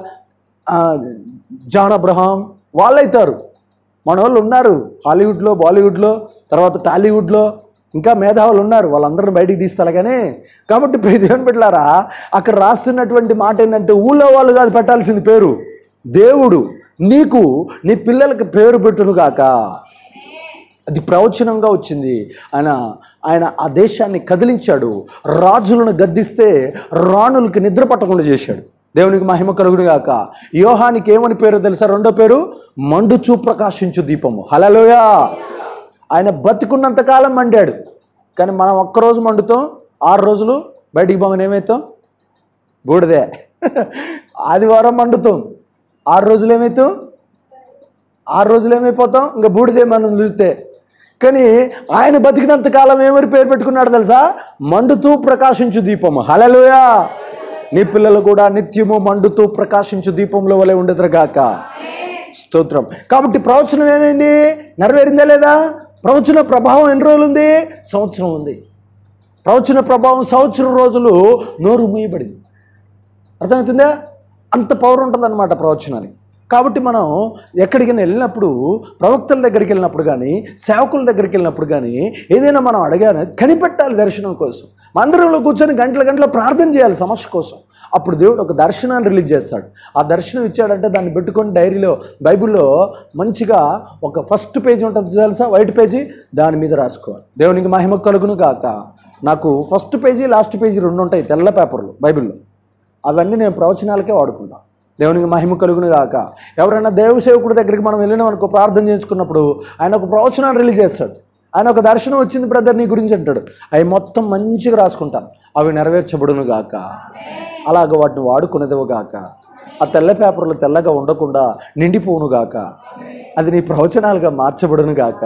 జాన్ అబ్రహాం వాళ్ళైతారు. మన వాళ్ళు ఉన్నారు. హాలీవుడ్లో బాలీవుడ్లో తర్వాత టాలీవుడ్లో ఇంకా మేధావులు ఉన్నారు. వాళ్ళందరిని బయటికి తీస్తారు కానీ కాబట్టి దేవుని పెట్టారా అక్కడ రాస్తున్నటువంటి మాట ఏంటంటే ఊళ్ళో వాళ్ళు కాదు పెట్టాల్సింది పేరు. దేవుడు నీకు నీ పిల్లలకి పేరు పెట్టును గాక. అది ప్రవచనంగా వచ్చింది. ఆయన ఆయన ఆ దేశాన్ని కదిలించాడు. రాజులను గద్దిస్తే రాణులకి నిద్ర పట్టకుండా చేశాడు. దేవునికి మహిమ కలుగుడు గాక. యోహానికి ఏమని పేరు తెలుసా? రెండో పేరు మండుచూ ప్రకాశించు దీపము. హలలోయ ఆయన బతికున్నంత కాలం మండాడు. కానీ మనం ఒక్కరోజు మండుతాం ఆరు రోజులు బయటికి పోగానే ఏమవుతాం బూడిదే. ఆదివారం మండుతాం ఆరు రోజులు ఏమవుతాం ఆరు రోజులు ఏమైపోతాం? ఇంకా బూడిదే మనం చూస్తే. కానీ ఆయన బతికినంత కాలం ఏమని పేరు పెట్టుకున్నాడు తెలుసా? మండుతూ ప్రకాశించు దీపము. హలలోయా నీ పిల్లలు కూడా నిత్యము మండుతూ ప్రకాశించు దీపంలో వలె ఉండదురుగాక స్తోత్రం. కాబట్టి ప్రవచనం ఏమైంది? నెరవేరిందా లేదా? ప్రవచన ప్రభావం ఎన్ని రోజులు ఉంది? సంవత్సరం ఉంది. ప్రవచన ప్రభావం సంవత్సరం రోజులు నోరు మూయబడింది. అర్థమవుతుందా? అంత పవర్ ఉంటుందన్నమాట ప్రవచనానికి. కాబట్టి మనం ఎక్కడికైనా వెళ్ళినప్పుడు ప్రవక్తల దగ్గరికి వెళ్ళినప్పుడు కానీ సేవకుల దగ్గరికి వెళ్ళినప్పుడు కానీ ఏదైనా మనం అడగానే కనిపెట్టాలి దర్శనం కోసం. మందిరంలో కూర్చొని గంటల గంటల ప్రార్థన చేయాలి సమస్య కోసం. అప్పుడు దేవుడు ఒక దర్శనాన్ని రిలీజ్ చేస్తాడు. ఆ దర్శనం ఇచ్చాడంటే దాన్ని పెట్టుకొని డైరీలో బైబిల్లో మంచిగా ఒక ఫస్ట్ పేజీ ఉంటుంది తెలుసా? White page? దాని మీద రాసుకోవాలి. దేవునికి మహిమ కలుగును కాక నాకు ఫస్ట్ పేజీ లాస్ట్ పేజీ రెండు ఉంటాయి తెల్ల పేపర్లు బైబిల్లో. అవన్నీ నేను ప్రవచనాలకే వాడుకుంటాను దేవునికి మహిమ కలుగును గాక ఎవరైనా దేవ సేవకుడి దగ్గరికి మనం వెళ్ళినాం అనుకో ప్రార్థన చేసుకున్నప్పుడు ఆయన ఒక ప్రవచనాన్ని రిలీజ్ చేస్తాడు. ఆయన ఒక దర్శనం వచ్చింది బ్రదర్ నీ గురించి అంటాడు. అవి మొత్తం మంచిగా రాసుకుంటాను అవి నెరవేర్చబడును గాక అలాగ వాటిని వాడుకునేదేవు గాక ఆ తెల్ల పేపర్లు తెల్లగా ఉండకుండా నిండిపోవును గాక అది నీ ప్రవచనాలుగా మార్చబడును గాక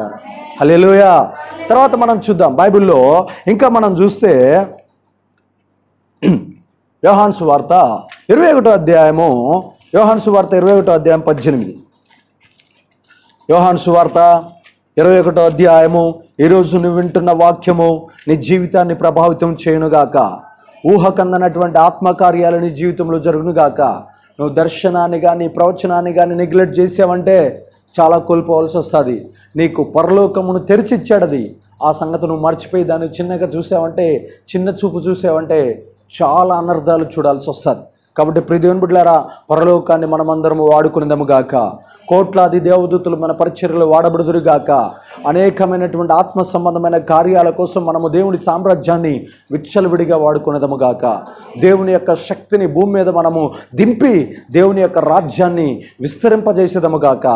హలేలుయా తర్వాత మనం చూద్దాం. బైబిల్లో ఇంకా మనం చూస్తే యోహాన్ వార్త ఇరవై ఒకటో అధ్యాయము యోహాను సువార్త ఇరవై ఒకటో అధ్యాయం పద్దెనిమిది. యోహాను సువార్త ఇరవై ఒకటో అధ్యాయము ఈరోజు నువ్వు వింటున్న వాక్యము నీ జీవితాన్ని ప్రభావితం చేయనుగాక. ఊహకందనటువంటి ఆత్మకార్యాలు నీ జీవితంలో జరుగునుగాక. నువ్వు దర్శనాన్ని కానీ ప్రవచనాన్ని కానీ నెగ్లెక్ట్ చేసావంటే చాలా కోల్పోవాల్సి వస్తుంది. నీకు పరలోకమును తెరిచిచ్చాడది. ఆ సంగతి నువ్వు మర్చిపోయి దాన్ని చిన్నగా చూసావంటే చిన్న చూపు చూసావంటే చాలా అనర్థాలు చూడాల్సి వస్తుంది. కాబట్టి ప్రియదేవుని బిడ్డలారా పరలోకాన్ని మనమందరము వాడుకునేదము గాక. కోట్లాది దేవదూతులు మన పరిచర్యలు వాడబడుదురుగాక అనేకమైనటువంటి ఆత్మ సంబంధమైన కార్యాల కోసం మనము దేవుని సామ్రాజ్యాన్ని విచ్చలవిడిగా వాడుకునేదము గాక. దేవుని యొక్క శక్తిని భూమి మీద మనము దింపి దేవుని యొక్క రాజ్యాన్ని విస్తరింపజేసేదము గాక.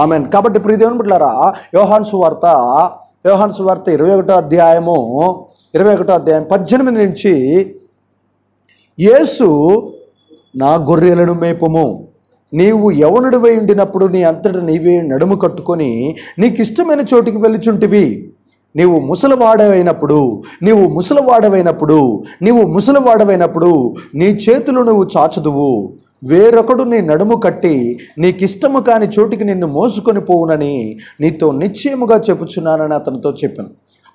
ఆమెన్. కాబట్టి ప్రియదేవుని బిడ్డలారా యోహాన్ సువార్త యోహాన్ సువార్త ఇరవై ఒకటో అధ్యాయము ఇరవై ఒకటో అధ్యాయం పద్దెనిమిది నుంచి యేసు నా గొర్రెలను మేపము. నీవు యవనుడివై ఉండినప్పుడు నీ అంతట నీవే నడుము కట్టుకొని నీకు ఇష్టమైన చోటికి వెళ్ళుచుంటివి. నీవు ముసలివాడవైనప్పుడు నీవు ముసలివాడవైనప్పుడు నీవు ముసలివాడవైనప్పుడు నీ చేతులు నువ్వు చాచదువు. వేరొకడు నీ నడుము కట్టి నీకిష్టము కాని చోటికి నిన్ను మోసుకొని పోవునని నీతో నిశ్చయముగా చెప్పుచున్నానని అతనితో చెప్పాను.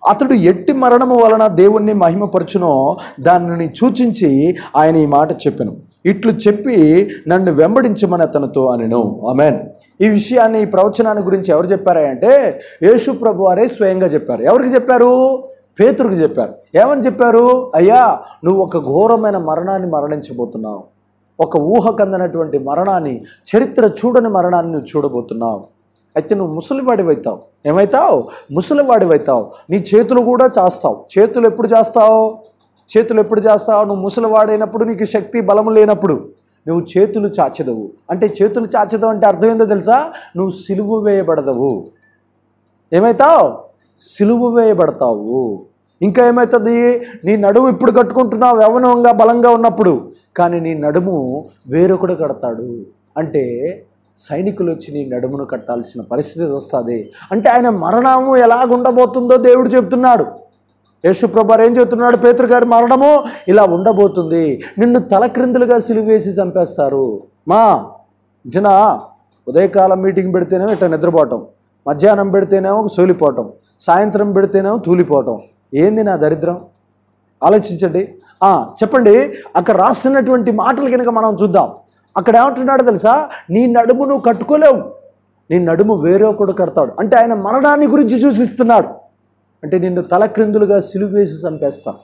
అతడు ఎట్టి మరణము వలన దేవుణ్ణి మహిమపరచునో దానిని సూచించి ఆయన ఈ మాట చెప్పాను. ఇట్లు చెప్పి నన్ను వెంబడించమని అతనితో అనెను. ఆమెన్. ఈ విషయాన్ని ఈ ప్రవచనాన్ని గురించి ఎవరు చెప్పారా అంటే యేసు ప్రభు వారే స్వయంగా చెప్పారు. ఎవరికి చెప్పారు? పేతురికి చెప్పారు. ఏమని చెప్పారు? అయ్యా నువ్వు ఒక ఘోరమైన మరణాన్ని మరణించబోతున్నావు. ఒక ఊహకందనటువంటి మరణాన్ని చరిత్ర చూడని మరణాన్ని నువ్వు చూడబోతున్నావు. అయితే నువ్వు ముసలివాడివైతావు ఏమవుతావు? ముసలివాడివైతావు నీ చేతులు కూడా చేస్తావు. చేతులు ఎప్పుడు చేస్తావు? చేతులు ఎప్పుడు చేస్తావు? నువ్వు ముసలివాడైనప్పుడు నీకు శక్తి బలము లేనప్పుడు. నువ్వు చేతులు చాచెదవు. అంటే చేతులు చాచెదవు అంటే అర్థం ఏందో తెలుసా? నువ్వు సిలువు వేయబడదవు. ఏమవుతావు సిలువు వేయబడతావు. ఇంకా ఏమవుతుంది నీ నడుము ఇప్పుడు కట్టుకుంటున్నావు యవనంగా బలంగా ఉన్నప్పుడు. కానీ నీ నడుము వేరొకడు కడతాడు. అంటే సైనికులు వచ్చి నీ నడుమును కట్టాల్సిన పరిస్థితి వస్తుంది. అంటే ఆయన మరణము ఎలాగుండబోతుందో దేవుడు చెప్తున్నాడు. యేసుప్రభారు ఏం చెప్తున్నాడు పేతురు గారి మరణము ఇలా ఉండబోతుంది. నిన్ను తలక్రిందులుగా సిలువేసి చంపేస్తారు. మా జన ఉదయకాలం మీటింగ్ పెడితేనేమో ఇట్లా నిద్రపోవటం మధ్యాహ్నం పెడితేనేమో సోలిపోవటం సాయంత్రం పెడితేనేమో తూలిపోవటం. ఏంది నా దరిద్రం? ఆలోచించండి. చెప్పండి. అక్కడ రాస్తున్నటువంటి మాటలు కనుక మనం చూద్దాం. అక్కడ ఏమంటున్నాడు తెలుసా? నీ నడుము నువ్వు కట్టుకోలేవు. నీ నడుము వేరే ఒకడు కడతాడు. అంటే ఆయన మరణాన్ని గురించి సూచిస్తున్నాడు. అంటే నిన్ను తలక్రిందులుగా సిలువేసి చంపేస్తాను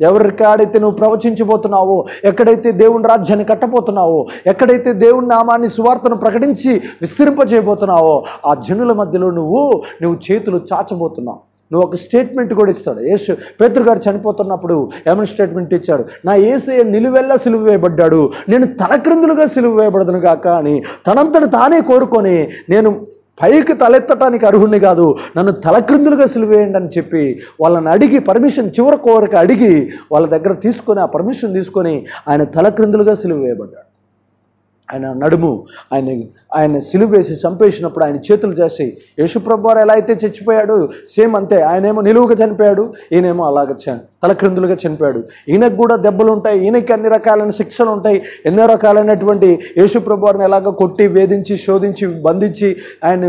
ఎవరికాడైతే నువ్వు ప్రవచించబోతున్నావో ఎక్కడైతే దేవుని రాజ్యాన్ని కట్టబోతున్నావో ఎక్కడైతే దేవుని నామాన్ని సువార్తను ప్రకటించి విస్తరింపజేయబోతున్నావో ఆ జనుల మధ్యలో నువ్వు నువ్వు చేతులు చాచబోతున్నావు. నువ్వు ఒక స్టేట్మెంట్ కూడా ఇస్తాడు. యేసు పేతురు గారు చనిపోతున్నప్పుడు ఏమైనా స్టేట్మెంట్ ఇచ్చాడు? నా ఏసయ్య నిలువెల్లా సిలువ వేయబడ్డాడు. నేను తలక్రిందులుగా సిలువ వేయబడదును కాక అని తనంతట తానే కోరుకొని నేను పైకి తలెత్తటానికి అర్హుణ్ణి కాదు. నన్ను తలక్రిందులుగా సిలువేయండి అని చెప్పి వాళ్ళని అడిగి పర్మిషన్ చివరి కోరిక అడిగి వాళ్ళ దగ్గర తీసుకొని ఆ పర్మిషన్ తీసుకొని ఆయన తలక్రిందులుగా సిలువేయబడ్డాడు. ఆయన నడుము ఆయన ఆయన సిలువ వేసి చంపేసినప్పుడు ఆయన చేతులు చేసి యేసుప్రభు వారు ఎలా అయితే చచ్చిపోయాడు సేమ్ అంతే. ఆయనేమో నిలువుగా చనిపోయాడు ఈయనేమో అలాగ చ తలక్రిందులుగా చనిపోయాడు. ఈయనకు కూడా దెబ్బలు ఉంటాయి ఈయనకి అన్ని రకాలైన శిక్షలు ఉంటాయి ఎన్నో రకాలైనటువంటి యేసుప్రభు వారిని ఎలాగ కొట్టి వేధించి శోధించి బంధించి ఆయన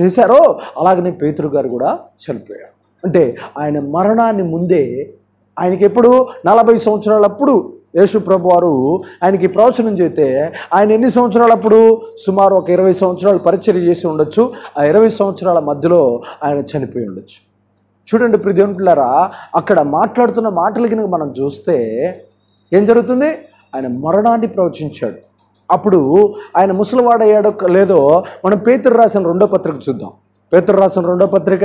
చేశారో అలాగనే పేతురు గారు కూడా చనిపోయాడు అంటే ఆయన మరణాన్ని ముందే ఆయనకి ఎప్పుడు? నలభై సంవత్సరాలప్పుడు యేసు ప్రభు వారు ఆయనకి ప్రవచనం చేస్తే ఆయన ఎన్ని సంవత్సరాలప్పుడు? సుమారు ఒక ఇరవై సంవత్సరాలు పరిచయం చేసి ఉండొచ్చు. ఆ ఇరవై సంవత్సరాల మధ్యలో ఆయన చనిపోయి ఉండొచ్చు. చూడండి ప్రిదేవులారా అక్కడ మాట్లాడుతున్న మాటలు కనుక మనం చూస్తే ఏం జరుగుతుంది? ఆయన మరణాన్ని ప్రవచించాడు. అప్పుడు ఆయన ముసలివాడయ్యాడో లేదో మనం పేతురు రాసిన రెండో పత్రిక చూద్దాం. పేతురు రాసిన రెండో పత్రిక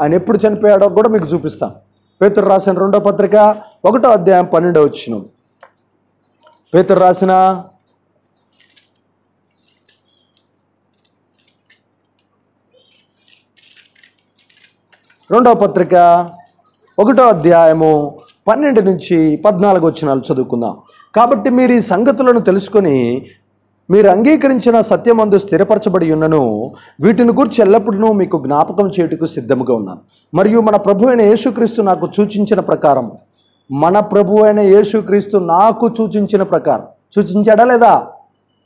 ఆయన ఎప్పుడు చనిపోయాడో కూడా మీకు చూపిస్తాం. పేతురు రాసిన రెండో పత్రిక ఒకటో అధ్యాయం పన్నెండో వచ్చినాం పేతురు రాసిన రెండవ పత్రిక ఒకటో అధ్యాయము పన్నెండు నుంచి పద్నాలుగు వచ్చినాలు చదువుకుందాం. కాబట్టి మీరు ఈ సంగతులను తెలుసుకొని మీరు అంగీకరించిన సత్యమందు స్థిరపరచబడి ఉన్నను వీటిని గురించి ఎల్లప్పుడూ మీకు జ్ఞాపకం చేయుటకు సిద్ధముగా ఉన్నాను. మరియు మన ప్రభు అయిన యేసుక్రీస్తు నాకు సూచించిన ప్రకారం మన ప్రభు అయిన యేసుక్రీస్తు నాకు సూచించిన ప్రకారం. సూచించాడా లేదా?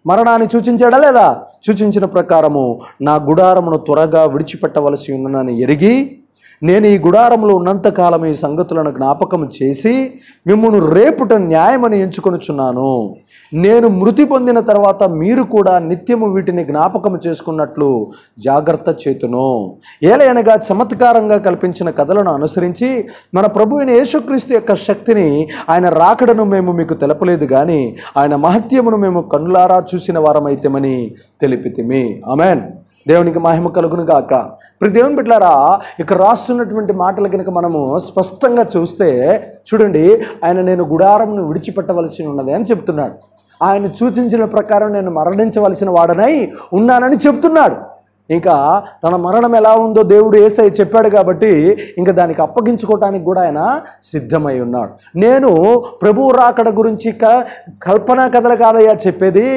మరణాన్ని సూచించాడా లేదా? సూచించిన ప్రకారము నా గుడారమును త్వరగా విడిచిపెట్టవలసి ఉందని ఎరిగి నేను ఈ గుడారంలో ఉన్నంతకాలం ఈ సంగతులను జ్ఞాపకం చేసి మిమ్మల్ని రేపుట న్యాయమని ఎంచుకొనుచున్నాను. నేను మృతి పొందిన తర్వాత మీరు కూడా నిత్యము వీటిని జ్ఞాపకము చేసుకున్నట్లు జాగ్రత్త చేతును. ఏలయనగా చమత్కారంగా కల్పించిన కథలను అనుసరించి మన ప్రభు అయిన యేసుక్రీస్తు యొక్క శక్తిని ఆయన రాకడను మేము మీకు తెలపలేదు కానీ ఆయన మహత్యమును మేము కన్నులారా చూసిన వారమైతేమని తెలిపితిమి. అమెన్ దేవునికి మహిమ కలుగును గాక. ప్రతి దేవుని బిడ్డారా ఇక్కడ రాస్తున్నటువంటి మాటలు కనుక మనము స్పష్టంగా చూస్తే చూడండి ఆయన నేను గుడారంను విడిచిపెట్టవలసి ఉన్నది అని చెప్తున్నాడు. ఆయన సూచించిన ప్రకారం నేను మరణించవలసిన వాడనై ఉన్నానని చెప్తున్నాడు. ఇంకా తన మరణం ఎలా ఉందో దేవుడు ఏసై చెప్పాడు కాబట్టి ఇంకా దానికి అప్పగించుకోవటానికి కూడా ఆయన సిద్ధమై ఉన్నాడు. నేను ప్రభువు రాకడ గురించి క కల్పనా కథలు కాదయ్యా చెప్పేది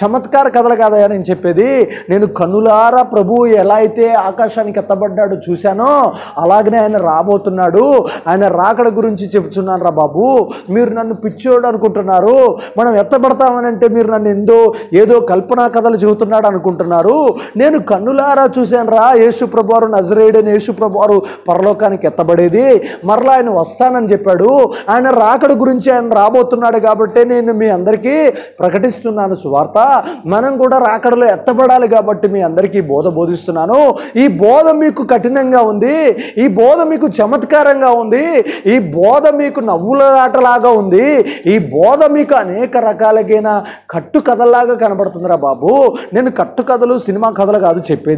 చమత్కార కథలు కాదయ్యా నేను చెప్పేది. నేను కన్నులారా ప్రభువు ఎలా అయితే ఆకాశానికి ఎత్తబడ్డాడు చూశానో అలాగనే ఆయన రాబోతున్నాడు. ఆయన రాకడ గురించి చెప్తున్నాను రా బాబు. మీరు నన్ను పిచ్చోడు అనుకుంటున్నారు. మనం ఎత్తబడతామనంటే మీరు నన్ను ఎందో ఏదో కల్పనా కథలు చెబుతున్నాడు అనుకుంటున్నారు. నేను కన్నుల కళ్ళారా చూశాను రా యేసు ప్రభువారు నజరేయుడని యేసు ప్రభువారు పరలోకానికి ఎత్తబడేది. మరలా ఆయన వస్తానని చెప్పాడు. ఆయన రాకడ గురించి ఆయన రాబోతున్నాడు కాబట్టి నేను మీ అందరికీ ప్రకటిస్తున్నాను సువార్త. మనం కూడా రాకడలో ఎత్తబడాలి కాబట్టి మీ అందరికీ బోధ బోధిస్తున్నాను. ఈ బోధ మీకు కఠినంగా ఉంది. ఈ బోధ మీకు చమత్కారంగా ఉంది. ఈ బోధ మీకు నవ్వుల ఆటలాగా ఉంది. ఈ బోధ మీకు అనేక రకాలకైన కట్టు కథల్లాగా కనబడుతుందిరా బాబు. నేను కట్టు కథలు సినిమా కథలు కాదు చెప్పేది.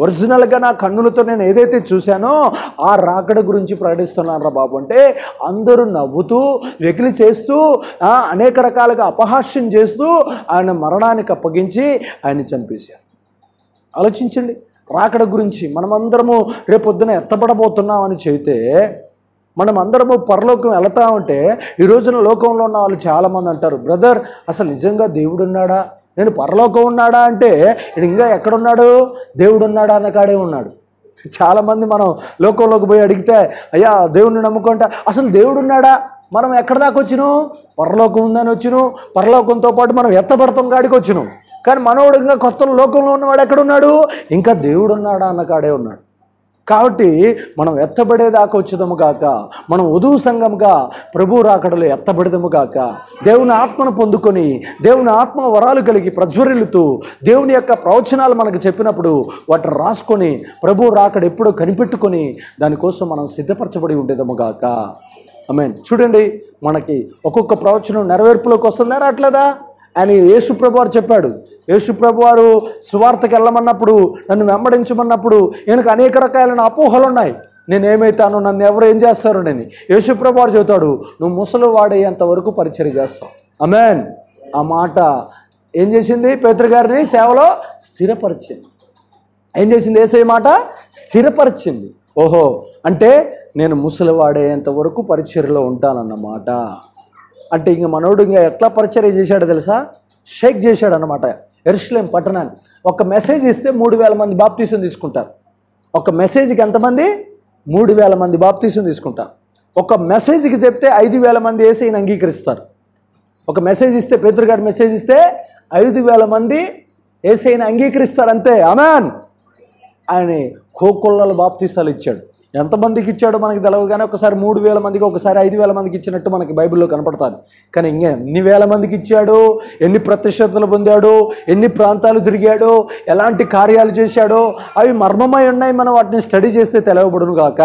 ఒరిజినల్గా నా కన్నులతో నేను ఏదైతే చూశానో ఆ రాకడ గురించి ప్రకటిస్తున్నాను రా బాబు. అంటే అందరూ నవ్వుతూ వెకిలి చేస్తూ అనేక రకాలుగా అపహాస్యం చేస్తూ ఆయన మరణానికి అప్పగించి ఆయన చంపేశారు. ఆలోచించండి. రాకడ గురించి మనమందరము రేపొద్దున ఎత్తబడబోతున్నాం అని చెబితే మనం అందరము పరలోకం వెళతా ఉంటే ఈ రోజున లోకంలో ఉన్న వాళ్ళు చాలామంది అంటారు బ్రదర్ అసలు నిజంగా దేవుడు ఉన్నాడా నేను పరలోకం ఉన్నాడా అంటే ఇంకా ఎక్కడున్నాడు? దేవుడు ఉన్నాడా అన్న కాడే ఉన్నాడు. చాలామంది మనం లోకంలోకి పోయి అడిగితే అయ్యా దేవుడిని నమ్ముకుంటా. అసలు దేవుడు ఉన్నాడా మనం ఎక్కడ దాకా వచ్చినాం? పరలోకం ఉందని వచ్చినాం? పరలోకంతో పాటు మనం ఎత్తబడతాం కాడికి వచ్చినాం? కానీ మనోడు ఇంకా కొత్త లోకంలో ఉన్నవాడు ఎక్కడున్నాడు? ఇంకా దేవుడు ఉన్నాడా అన్న కాడే ఉన్నాడు. కాబట్టి మనం ఎత్తబడేదాకా వచ్చేదము గాక. మనం వధువు సంఘంగా ప్రభు రాకడలో ఎత్తబడదము గాక. దేవుని ఆత్మను పొందుకొని దేవుని ఆత్మ వరాలు కలిగి ప్రజ్వరిల్లుతూ దేవుని యొక్క ప్రవచనాలు మనకు చెప్పినప్పుడు వాటిని రాసుకొని ప్రభు రాకడ ఎప్పుడో కనిపెట్టుకొని దానికోసం మనం సిద్ధపరచబడి ఉండేదము గాక. మీన్ చూడండి మనకి ఒక్కొక్క ప్రవచనం నెరవేర్పులోకి వస్తుందా రావట్లేదా? అని యేసుప్రభు వారు చెప్పాడు. యేసుప్రభు వారు సువార్తకి వెళ్ళమన్నప్పుడు నన్ను వెంబడించమన్నప్పుడు ఈయనకు అనేక రకాలైన అపోహలు ఉన్నాయి. నేను ఏమైతాను నన్ను ఎవరు ఏం చేస్తారు? నేను యేసుప్రభు వారు చెబుతాడు నువ్వు ముసలి వాడేంత వరకు పరిచయం చేస్తావు. అమెన్ ఆ మాట ఏం చేసింది పేతురు గారిని? సేవలో స్థిరపరిచింది. ఏం చేసింది? ఏసై మాట? స్థిరపరిచింది. ఓహో అంటే నేను ముసలివాడేంత వరకు పరిచర్లో ఉంటానన్నమాట అంటే ఇంక మనోడు ఇంకా ఎట్లా పరిచర్య చేశాడో తెలుసా? షేక్ చేశాడు అనమాట ఎరుషులేం పట్టణాన్ని. ఒక మెసేజ్ ఇస్తే మూడు వేల మంది బాప్తీసం తీసుకుంటారు. ఒక మెసేజ్కి ఎంతమంది? మూడు వేల మంది బాప్తీసం తీసుకుంటారు. ఒక మెసేజ్కి చెప్తే ఐదు వేల మంది వేసి అంగీకరిస్తారు. ఒక మెసేజ్ ఇస్తే పేదరుగారు మెసేజ్ ఇస్తే ఐదు వేల మంది ఏసైని అంగీకరిస్తారు అంతే. అమాన్ ఆయన కోకొల్లలు బాప్తీసాలు ఇచ్చాడు. ఎంతమందికి ఇచ్చాడో మనకి తెలవు కానీ ఒకసారి మూడు వేల మందికి ఒకసారి ఐదు వేల మందికి ఇచ్చినట్టు మనకి బైబిల్లో కనపడతాను కానీ ఇంకా ఎన్ని వేల మందికి ఇచ్చాడు ఎన్ని ప్రత్యక్షతలు పొందాడు ఎన్ని ప్రాంతాలు తిరిగాడో ఎలాంటి కార్యాలు చేశాడో అవి మర్మమై ఉన్నాయి మనం వాటిని స్టడీ చేస్తే తెలవబడును కాక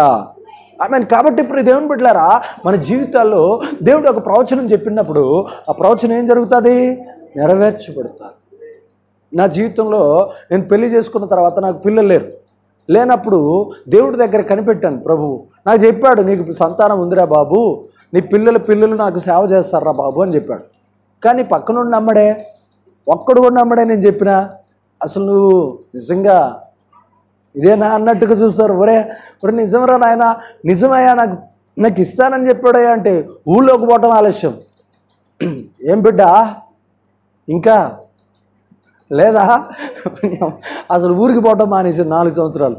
ఐ మీన్ కాబట్టి ఇప్పుడు దేవుని బిడ్డలారా మన జీవితాల్లో దేవుడు ఒక ప్రవచనం చెప్పినప్పుడు ఆ ప్రవచనం ఏం జరుగుతుంది? నెరవేర్చబడతారు నా జీవితంలో నేను పెళ్ళి చేసుకున్న తర్వాత నాకు పిల్లలు లేరు. లేనప్పుడు దేవుడి దగ్గర కనిపెట్టాను ప్రభువు నాకు చెప్పాడు నీకు సంతానం ఉందిరా బాబు నీ పిల్లల పిల్లలు నాకు సేవ చేస్తారా బాబు అని చెప్పాడు. కానీ పక్కనుండి నమ్మడే ఒక్కడు కూడా నమ్మడే నేను చెప్పిన అసలు నువ్వు నిజంగా ఇదేనా? అన్నట్టుగా చూస్తారు. ఒరే ఒరే నిజమరా నాయన నిజమయ్యా నాకు నాకు ఇస్తానని చెప్పాడయ్యా అంటే ఊళ్ళోకి పోవటం ఆలస్యం. ఏం బిడ్డ ఇంకా లేదా? అసలు ఊరికి పోవటం మానేసి నాలుగు సంవత్సరాలు.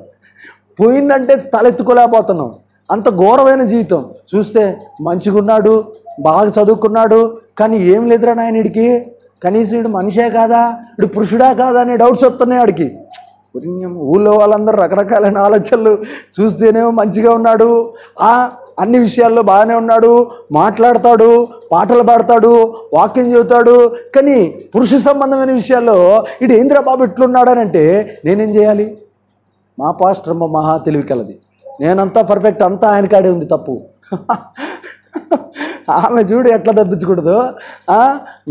పోయిందంటే తలెత్తుకోలేకపోతున్నాం. అంత ఘోరమైన జీవితం. చూస్తే మంచిగున్నాడు బాగా చదువుకున్నాడు కానీ ఏం లేదురా నాయనుడికి కనీసం ఇడు మనిషే కాదా ఇడు పురుషుడా కాదా అనే డౌట్స్ వస్తున్నాయి ఆడికి. పుణ్యం ఊళ్ళో వాళ్ళందరూ రకరకాలైన ఆలోచనలు చూస్తేనేమో మంచిగా ఉన్నాడు. ఆ అన్ని విషయాల్లో బాగానే ఉన్నాడు మాట్లాడతాడు పాటలు పాడతాడు వాక్యం చెబుతాడు కానీ పురుష సంబంధమైన విషయాల్లో ఇటు ఏంద్రా బాబు ఇట్లున్నాడనంటే నేనేం చేయాలి? మా పాస్టర్ మా మహా తెలివి కలది. నేనంతా పర్ఫెక్ట్ అంతా ఆయన కాడే ఉంది తప్పు. ఆమె చూడు ఎట్లా తప్పించకూడదు.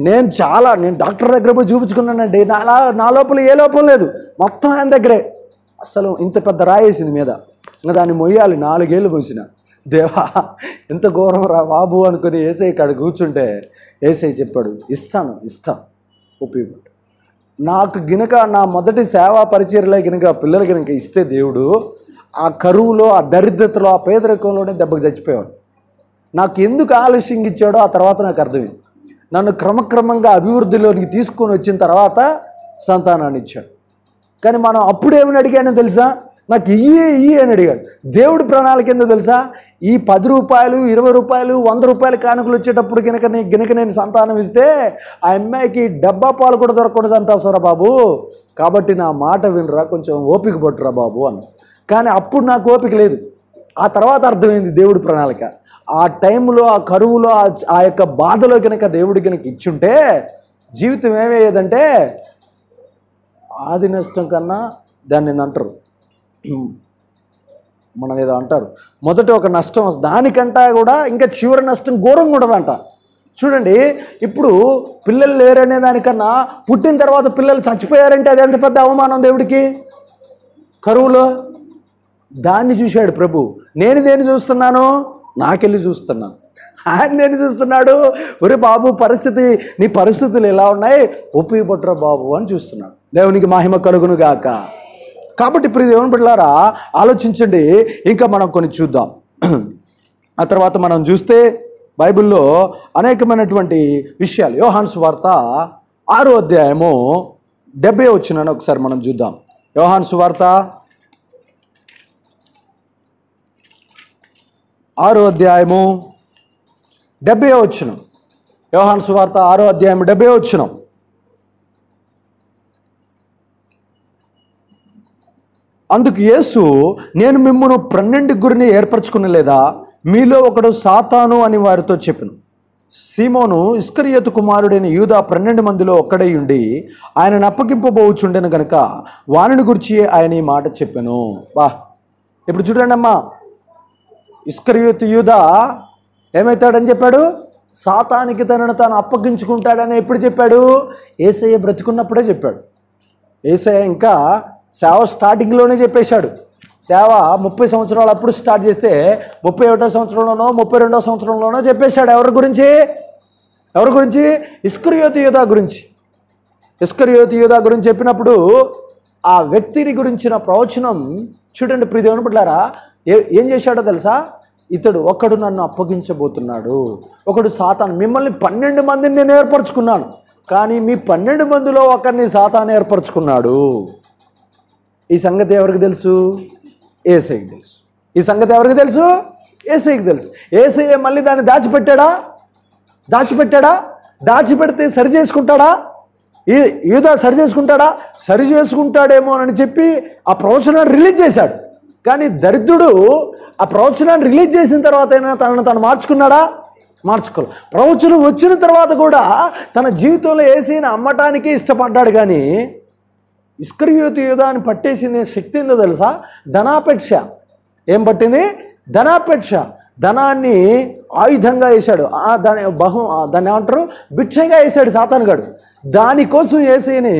నేను చాలా నేను డాక్టర్ దగ్గర పోయి చూపించుకున్నానండి. నా నా లోపల ఏ లోపం లేదు. మొత్తం ఆయన దగ్గరే. అసలు ఇంత పెద్ద రాయేసింది మీద. ఇంకా దాన్ని మొయ్యాలి నాలుగేళ్ళు పోసిన. దేవా ఎంత ఘోరం రా బాబు అనుకుని ఏసై కాడ కూర్చుంటే ఏసై చెప్పాడు ఇస్తాను ఇస్తా ఉపయోగపడు నాకు గినక నా మొదటి సేవా పరిచర్లో గినక పిల్లలు గినక ఇస్తే దేవుడు ఆ కరువులో ఆ దరిద్రతలో ఆ పేదరికంలోనే దెబ్బకు చచ్చిపోయాడు నాకు ఎందుకు ఆలస్యంగా ఇచ్చాడో ఆ తర్వాత నాకు అర్థమైంది. నన్ను క్రమక్రమంగా అభివృద్ధిలోనికి తీసుకొని వచ్చిన తర్వాత సంతానాన్ని ఇచ్చాడు. కానీ మనం అప్పుడు ఏమని అడిగానో తెలుసా? నాకు ఇయ్యే ఇయ్యి అని అడిగాడు. దేవుడి ప్రణాళిక ఏందో తెలుసా? ఈ పది రూపాయలు ఇరవై రూపాయలు వంద రూపాయలు కానుకలు వచ్చేటప్పుడు గినక నీ గినక నేను సంతానం ఇస్తే ఆ అమ్మాయికి డబ్బా పాలు కూడా దొరకకుండా చంపేస్తారా బాబు. కాబట్టి నా మాట వినరా కొంచెం ఓపిక పట్టురా బాబు అన్న. కానీ అప్పుడు నాకు ఓపిక లేదు. ఆ తర్వాత అర్థమైంది దేవుడి ప్రణాళిక. ఆ టైంలో ఆ కరువులో ఆ యొక్క బాధలో కనుక దేవుడి కనుక ఇచ్చుంటే జీవితం ఏమయ్యేదంటే ఆది నష్టం కన్నా దాన్ని అంటారు మనం ఏదో అంటారు. మొదట ఒక నష్టం దానికంట దానికంటా కూడా ఇంకా చివరి నష్టం ఘోరంగా ఉండదంట. చూడండి ఇప్పుడు పిల్లలు లేరనే దానికన్నా పుట్టిన తర్వాత పిల్లలు చచ్చిపోయారంటే అది ఎంత పెద్ద అవమానం దేవుడికి? కరువులో? దాన్ని చూశాడు ప్రభు. నేను దేన్ని చూస్తున్నాను? నాకెళ్ళి చూస్తున్నాను ఆయన నేను చూస్తున్నాడు? ఒరే బాబు పరిస్థితి నీ పరిస్థితులు ఎలా ఉన్నాయి? ఉపయోగపట్టురా బాబు అని చూస్తున్నాడు. దేవునికి మహిమ కలుగును గాక కాబట్టి ఇప్పుడు దేవుని బిడ్డలారా ఆలోచించండి. ఇంకా మనం కొన్ని చూద్దాం. ఆ తర్వాత మనం చూస్తే బైబిల్లో అనేకమైనటువంటి విషయాలు. యోహాన్స్ వార్త ఆరో అధ్యాయము డెబ్బై వచ్చినని ఒకసారి మనం చూద్దాం. యోహాన్స్ వార్త ఆరో అధ్యాయము డెబ్బై వచ్చిన. యోహాన్స్ వార్త ఆరో అధ్యాయం డెబ్బై వచ్చినాం. అందుకు యేసు నేను మిమ్మల్ని పన్నెండు గురిని ఏర్పరచుకుని లేదా? మీలో ఒకడు సాతాను అని వారితో చెప్పిను. సీమోను ఇస్కరియతు కుమారుడైన యూదా పన్నెండు మందిలో ఒక్కడై ఉండి ఆయనను అప్పగింపబోచుండెను గనుక వానిని గురించి ఆయన ఈ మాట చెప్పాను. వా ఇప్పుడు చూడండి అమ్మా ఇస్కరియోతు యూదా ఏమవుతాడని చెప్పాడు? సాతానికి తనను తాను అప్పగించుకుంటాడని ఎప్పుడు చెప్పాడు? ఏసయ్య బ్రతికున్నప్పుడే చెప్పాడు. ఏసయ్య ఇంకా సేవ స్టార్టింగ్లోనే చెప్పేశాడు. సేవ ముప్పై సంవత్సరాలు అప్పుడు స్టార్ట్ చేస్తే ముప్పై ఒకటో సంవత్సరంలోనో ముప్పై రెండో సంవత్సరంలోనో చెప్పేశాడు. ఎవరి గురించి? ఎవరి గురించి? ఇస్కర్యోతి యోధ గురించి. ఇస్కర్యోతి యోధ గురించి చెప్పినప్పుడు ఆ వ్యక్తిని గురించిన ప్రవచనం చూడండి ప్రియదేవుని బిడ్డారా ఏ ఏం చేశాడో తెలుసా? ఇతడు ఒకడు నన్ను అప్పగించబోతున్నాడు. ఒకడు సాతాను. మిమ్మల్ని పన్నెండు మందిని నేను ఏర్పరచుకున్నాను. కానీ మీ పన్నెండు మందిలో ఒకరిని సాతాను ఏర్పరచుకున్నాడు. ఈ సంగతి ఎవరికి తెలుసు? ఏసైకి తెలుసు. ఈ సంగతి ఎవరికి తెలుసు? ఏసైకి తెలుసు. ఏసయ్య మళ్ళీ దాన్ని దాచిపెట్టాడా? దాచిపెట్టాడా? దాచిపెడితే సరి చేసుకుంటాడా? ఈ యూదా సరి చేసుకుంటాడా? సరి చేసుకుంటాడేమో అని చెప్పి ఆ ప్రవచనాన్ని రిలీజ్ చేశాడు. కానీ దరిద్రుడు ఆ ప్రవచనాన్ని రిలీజ్ చేసిన తర్వాత అయినా తనను తను మార్చుకున్నాడా? మార్చుకోలేదు ప్రవచనం వచ్చిన తర్వాత కూడా తన జీవితంలో ఏసీని అమ్మటానికి ఇష్టపడ్డాడు కానీ ఇస్కరియోతు యుధాన్ని పట్టేసింది శక్తి ఏందో తెలుసా? ధనాపేక్ష. ఏం పట్టింది? ధనాపేక్ష. ధనాన్ని ఆయుధంగా వేశాడు. ఆ దాని బహు ఆ దాన్ని ఏమంటారు? భిక్షగా వేశాడు సాతానుగాడు దానికోసం వేసేని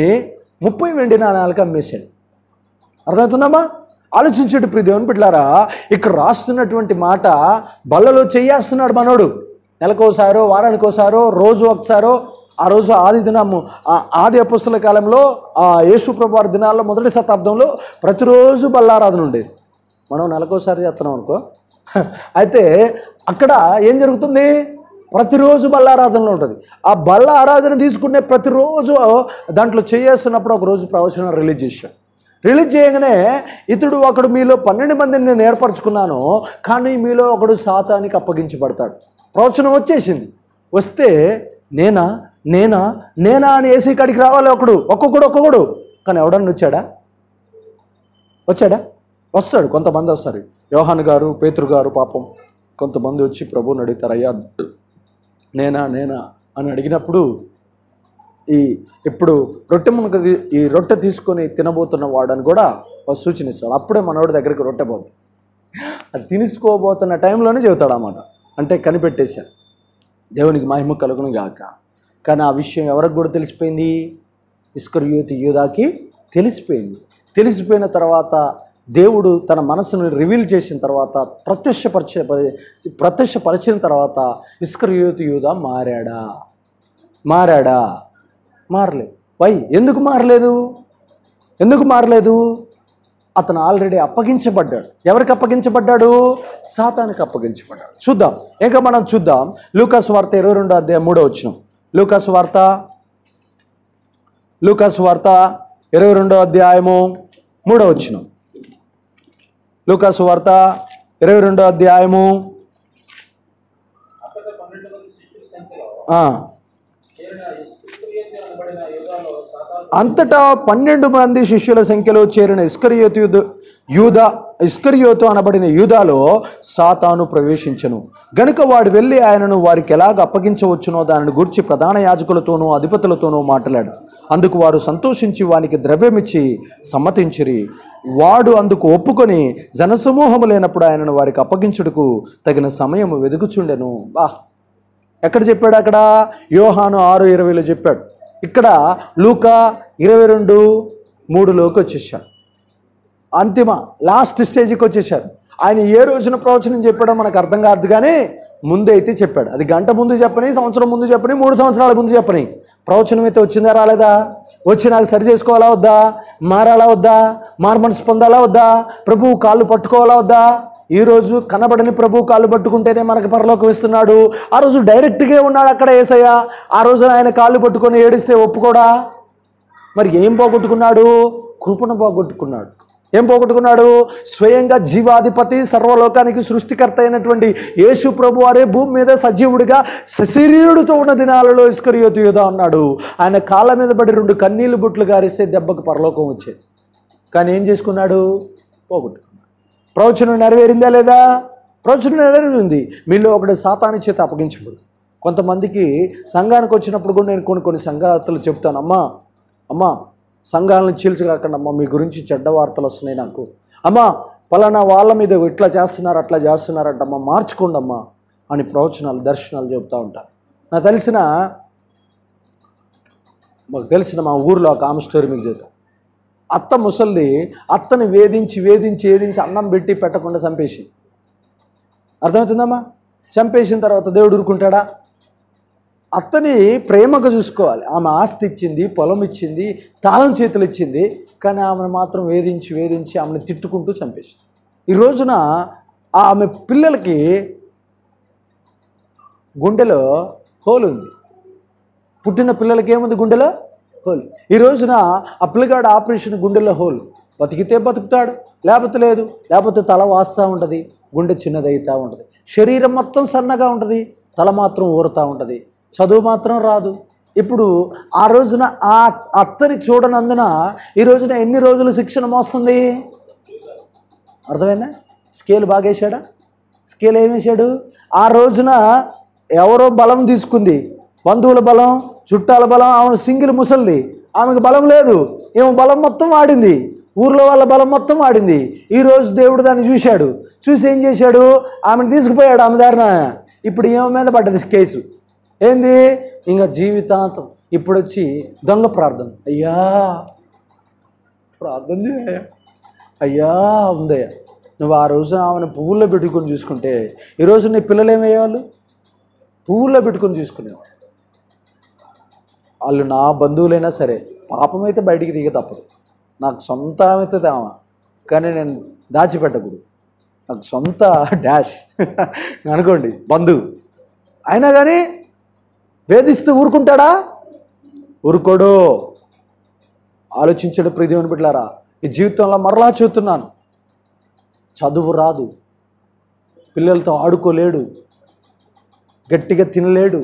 ముప్పై వెండి నాణాలకు అమ్మేశాడు. అర్థమవుతుందమ్మా? ఆలోచించడు ప్రి దేవుని బిడ్డలారా ఇక్కడ రాస్తున్నటువంటి మాట బల్లలో చేయాస్తున్నాడు మనోడు. నెలకోసారో వారానికోసారో రోజు ఒకసారో ఆ రోజు ఆది దినము ఆ ఆది అపుస్తుల కాలంలో ఆ యేసుప్రభు వారి దినాల్లో మొదటి శతాబ్దంలో ప్రతిరోజు బల్లారాధన ఉండేది. మనం నెలకోసారి చేస్తున్నాం అనుకో. అయితే అక్కడ ఏం జరుగుతుంది? ప్రతిరోజు బల్లారాధనలో ఉంటుంది. ఆ బల్ల ఆరాధన తీసుకునే ప్రతిరోజు దాంట్లో చేస్తున్నప్పుడు ఒకరోజు ప్రవచనం రిలీజ్ చేశాడు. రిలీజ్ చేయగానే ఇతడు ఒకడు మీలో పన్నెండు మందిని నేను ఏర్పరచుకున్నాను కానీ మీలో ఒకడు శాతానికి అప్పగించబడతాడు. ప్రవచనం వచ్చేసింది. వస్తే నేనా? నేనా? నేనా అని ఏసీ కాడికి రావాలి ఒకడు. ఒక్కొక్కడు ఒక్కొక్కడు. కానీ ఎవడన్నా వచ్చాడా? వచ్చాడా? వస్తాడు కొంతమంది వస్తారు. యోహాన్ గారు పేతురు గారు పాపం కొంతమంది వచ్చి ప్రభువుని అడుగుతారు అయ్యా నేనా నేనా? అని అడిగినప్పుడు ఈ ఇప్పుడు రొట్టె మునక తీ- ఈ రొట్టె తీసుకొని తినబోతున్న వాడని కూడా ఒక సూచన ఇస్తాడు అప్పుడే మనోడి దగ్గరికి రొట్టె పోతుంది అది తినిసుకోబోతున్న టైంలోనే చెబుతాడు అన్నమాట. అంటే కనిపెట్టేశారు దేవునికి మహిమ కలుగును గాక. కానీ ఆ విషయం ఎవరికి కూడా తెలిసిపోయింది? ఇస్కర్ యూత్ యూదాకి తెలిసిపోయింది. తెలిసిపోయిన తర్వాత దేవుడు తన మనసును రివీల్ చేసిన తర్వాత ప్రత్యక్షపరిచే ప్రత్యక్షపరిచిన తర్వాత ఇస్కర్ యూత్ యూదా మారాడా? మారాడా? మారలేదు. వై? ఎందుకు మారలేదు? ఎందుకు మారలేదు? అతను ఆల్రెడీ అప్పగించబడ్డాడు. ఎవరికి అప్పగించబడ్డాడు? సాతానికి అప్పగించబడ్డాడు. చూద్దాం. ఇంకా మనం చూద్దాం. లూకాస్ వార్త ఇరవై రెండు అధ్యాయం మూడో వచ్చినాం లూకాస్ వార్త లూకాస్ వార్త ఇరవై రెండో అధ్యాయము మూడో వచ్చిన లూకాసు వార్త ఇరవై రెండో అధ్యాయము అంతటా పన్నెండు మంది శిష్యుల సంఖ్యలో చేరిన ఇస్కరియోతు యుద్ధ యూద ఇస్కరియోతు అనబడిన యూదాలో సాతాను ప్రవేశించను. గనుక వాడు వెళ్ళి ఆయనను వారికి ఎలాగ అప్పగించవచ్చునో దానిని గురించి ప్రధాన యాజకులతోనూ అధిపతులతోనూ మాట్లాడు. అందుకు వారు సంతోషించి వానికి ద్రవ్యమిచ్చి సమ్మతించిరి. వాడు అందుకు ఒప్పుకొని జనసమూహము లేనప్పుడు ఆయనను వారికి అప్పగించుటకు తగిన సమయం వెదుకుచుండెను. బా. ఎక్కడ చెప్పాడు అక్కడ? యోహాను ఆరు ఇరవైలో చెప్పాడు. ఇక్కడ లూకా ఇరవై రెండు మూడులోకి వచ్చేసాడు. అంతిమ లాస్ట్ స్టేజ్కి వచ్చేసారు ఆయన ఏ రోజున ప్రవచనం చెప్పాడో మనకు అర్థం కాదు కానీ ముందే అయితే చెప్పాడు. అది గంట ముందు చెప్పని సంవత్సరం ముందు చెప్పని మూడు సంవత్సరాల ముందు చెప్పని. ప్రవచనం అయితే వచ్చిందా రాలేదా? వచ్చి నాకు సరి చేసుకోవాలా వద్దా? మారాలా వద్దా? మార్మనసు పొందాలా వద్దా? ప్రభువు కాళ్ళు పట్టుకోవాలా వద్దా? ఈరోజు కనబడని ప్రభు కాళ్ళు పట్టుకుంటేనే మనకు పరలోకం ఇస్తున్నాడు. ఆ రోజు డైరెక్ట్గా ఉన్నాడు అక్కడ ఏసయ్య. ఆ రోజున ఆయన కాళ్ళు పట్టుకొని ఏడిస్తే ఒప్పుకోడా? మరి ఏం పోగొట్టుకున్నాడు? కృపను పోగొట్టుకున్నాడు. ఏం పోగొట్టుకున్నాడు? స్వయంగా జీవాధిపతి సర్వలోకానికి సృష్టికర్త అయినటువంటి యేసు ప్రభు వారే భూమి మీద సజీవుడిగా సశరీరుడితో ఉన్న దినాలలో ఇస్కరియోతు యూదా ఉన్నాడు ఆయన కాళ్ళ మీద పడి రెండు కన్నీళ్ళు బుట్లు గారిస్తే దెబ్బకు పరలోకం వచ్చేది. కానీ ఏం చేసుకున్నాడు? పోగొట్టు ప్రవచనం నెరవేరిందా లేదా? ప్రవచనం నెరవేరింది మీలో ఒకటి సాతాని చేత అప్పగించబడదు కొంతమందికి సంఘానికి వచ్చినప్పుడు కూడా నేను కొన్ని కొన్ని సంఘాతలు చెప్తాను అమ్మా అమ్మా సంఘాలను చీల్చగాకండి అమ్మా మీ గురించి చెడ్డ వార్తలు వస్తున్నాయి నాకు. అమ్మా పలానా వాళ్ళ మీద ఇట్లా చేస్తున్నారు అట్లా చేస్తున్నారంటమ్మా మార్చుకోండి అమ్మా అని ప్రవచనాలు దర్శనాలు చెబుతూ ఉంటారు నాకు తెలిసిన మాకు తెలిసిన మా ఊర్లో ఒక ఆమె స్టోరీ మీకు చెబుతాం. అత్త ముసల్ది అత్తని వేధించి వేధించి వేధించి అన్నం పెట్టి పెట్టకుండా చంపేసి. అర్థమవుతుందమ్మా? చంపేసిన తర్వాత దేవుడు ఊరుకుంటాడా? అత్తని ప్రేమగా చూసుకోవాలి. ఆమె ఆస్తి ఇచ్చింది పొలం ఇచ్చింది తాళం చేతులు ఇచ్చింది కానీ ఆమెను మాత్రం వేధించి వేధించి ఆమెను తిట్టుకుంటూ చంపేసింది. ఈ రోజున ఆమె పిల్లలకి గుండెలో హోల్ ఉంది. పుట్టిన పిల్లలకి ఏముంది గుండెలో? హోల్. ఈ రోజున అప్లిగాడ్ ఆపరేషన్ గుండెలో హోల్. బతికితే బతుకుతాడు లేకపోతే లేదు లేకపోతే తల వాస్తూ ఉంటుంది గుండె చిన్నదైతూ ఉంటుంది. శరీరం మొత్తం సన్నగా ఉంటుంది తల మాత్రం ఊరుతూ ఉంటుంది. చదువు మాత్రం రాదు. ఇప్పుడు ఆ రోజున ఆ అత్తని చూడనందున ఈ రోజున ఎన్ని రోజులు శిక్షణ మోస్తుంది? అర్థమైందా? స్కేల్ బాగేశాడా? స్కేల్ ఏమేశాడు ఆ రోజున ఎవరో బలం తీసుకుంది బంధువుల బలం చుట్టాల బలం ఆమె సింగిల్ ముసలిది. ఆమెకు బలం లేదు. ఏమో బలం మొత్తం వాడింది ఊర్లో వాళ్ళ బలం మొత్తం వాడింది ఈరోజు దేవుడు దాన్ని చూశాడు. చూసి ఏం చేశాడు? ఆమెను తీసుకుపోయాడు ఆమె దారిన. ఇప్పుడు ఏమో మీద పడ్డది కేసు. ఏంది? ఇంకా జీవితాంతం ఇప్పుడు వచ్చి దొంగ ప్రార్థన. అయ్యా! ప్రార్థన చేయ అయ్యా. ఉందయ్యా. నువ్వు ఆ రోజు ఆమెను పువ్వుల్లో పెట్టుకొని చూసుకుంటే ఈరోజు నీ పిల్లలు ఏమయ్యేవాళ్ళు? పువ్వుల్లో పెట్టుకొని చూసుకునేవాళ్ళు. వాళ్ళు నా బంధువులైనా సరే పాపం అయితే బయటికి దిగ తప్పదు. నాకు సొంత అయితే ఆమె. కానీ నేను దాచిపెట్టకూడదు. నాకు సొంత డాష్. అనుకోండి బంధువు. అయినా కానీ వేధిస్తూ ఊరుకుంటాడా? ఊరుకోడు. ఆలోచించడు ప్రియదేవుని బిడ్డలారా ఈ జీవితంలో మరలా చూస్తున్నాను చదువు రాదు. పిల్లలతో ఆడుకోలేడు. గట్టిగా తినలేడు.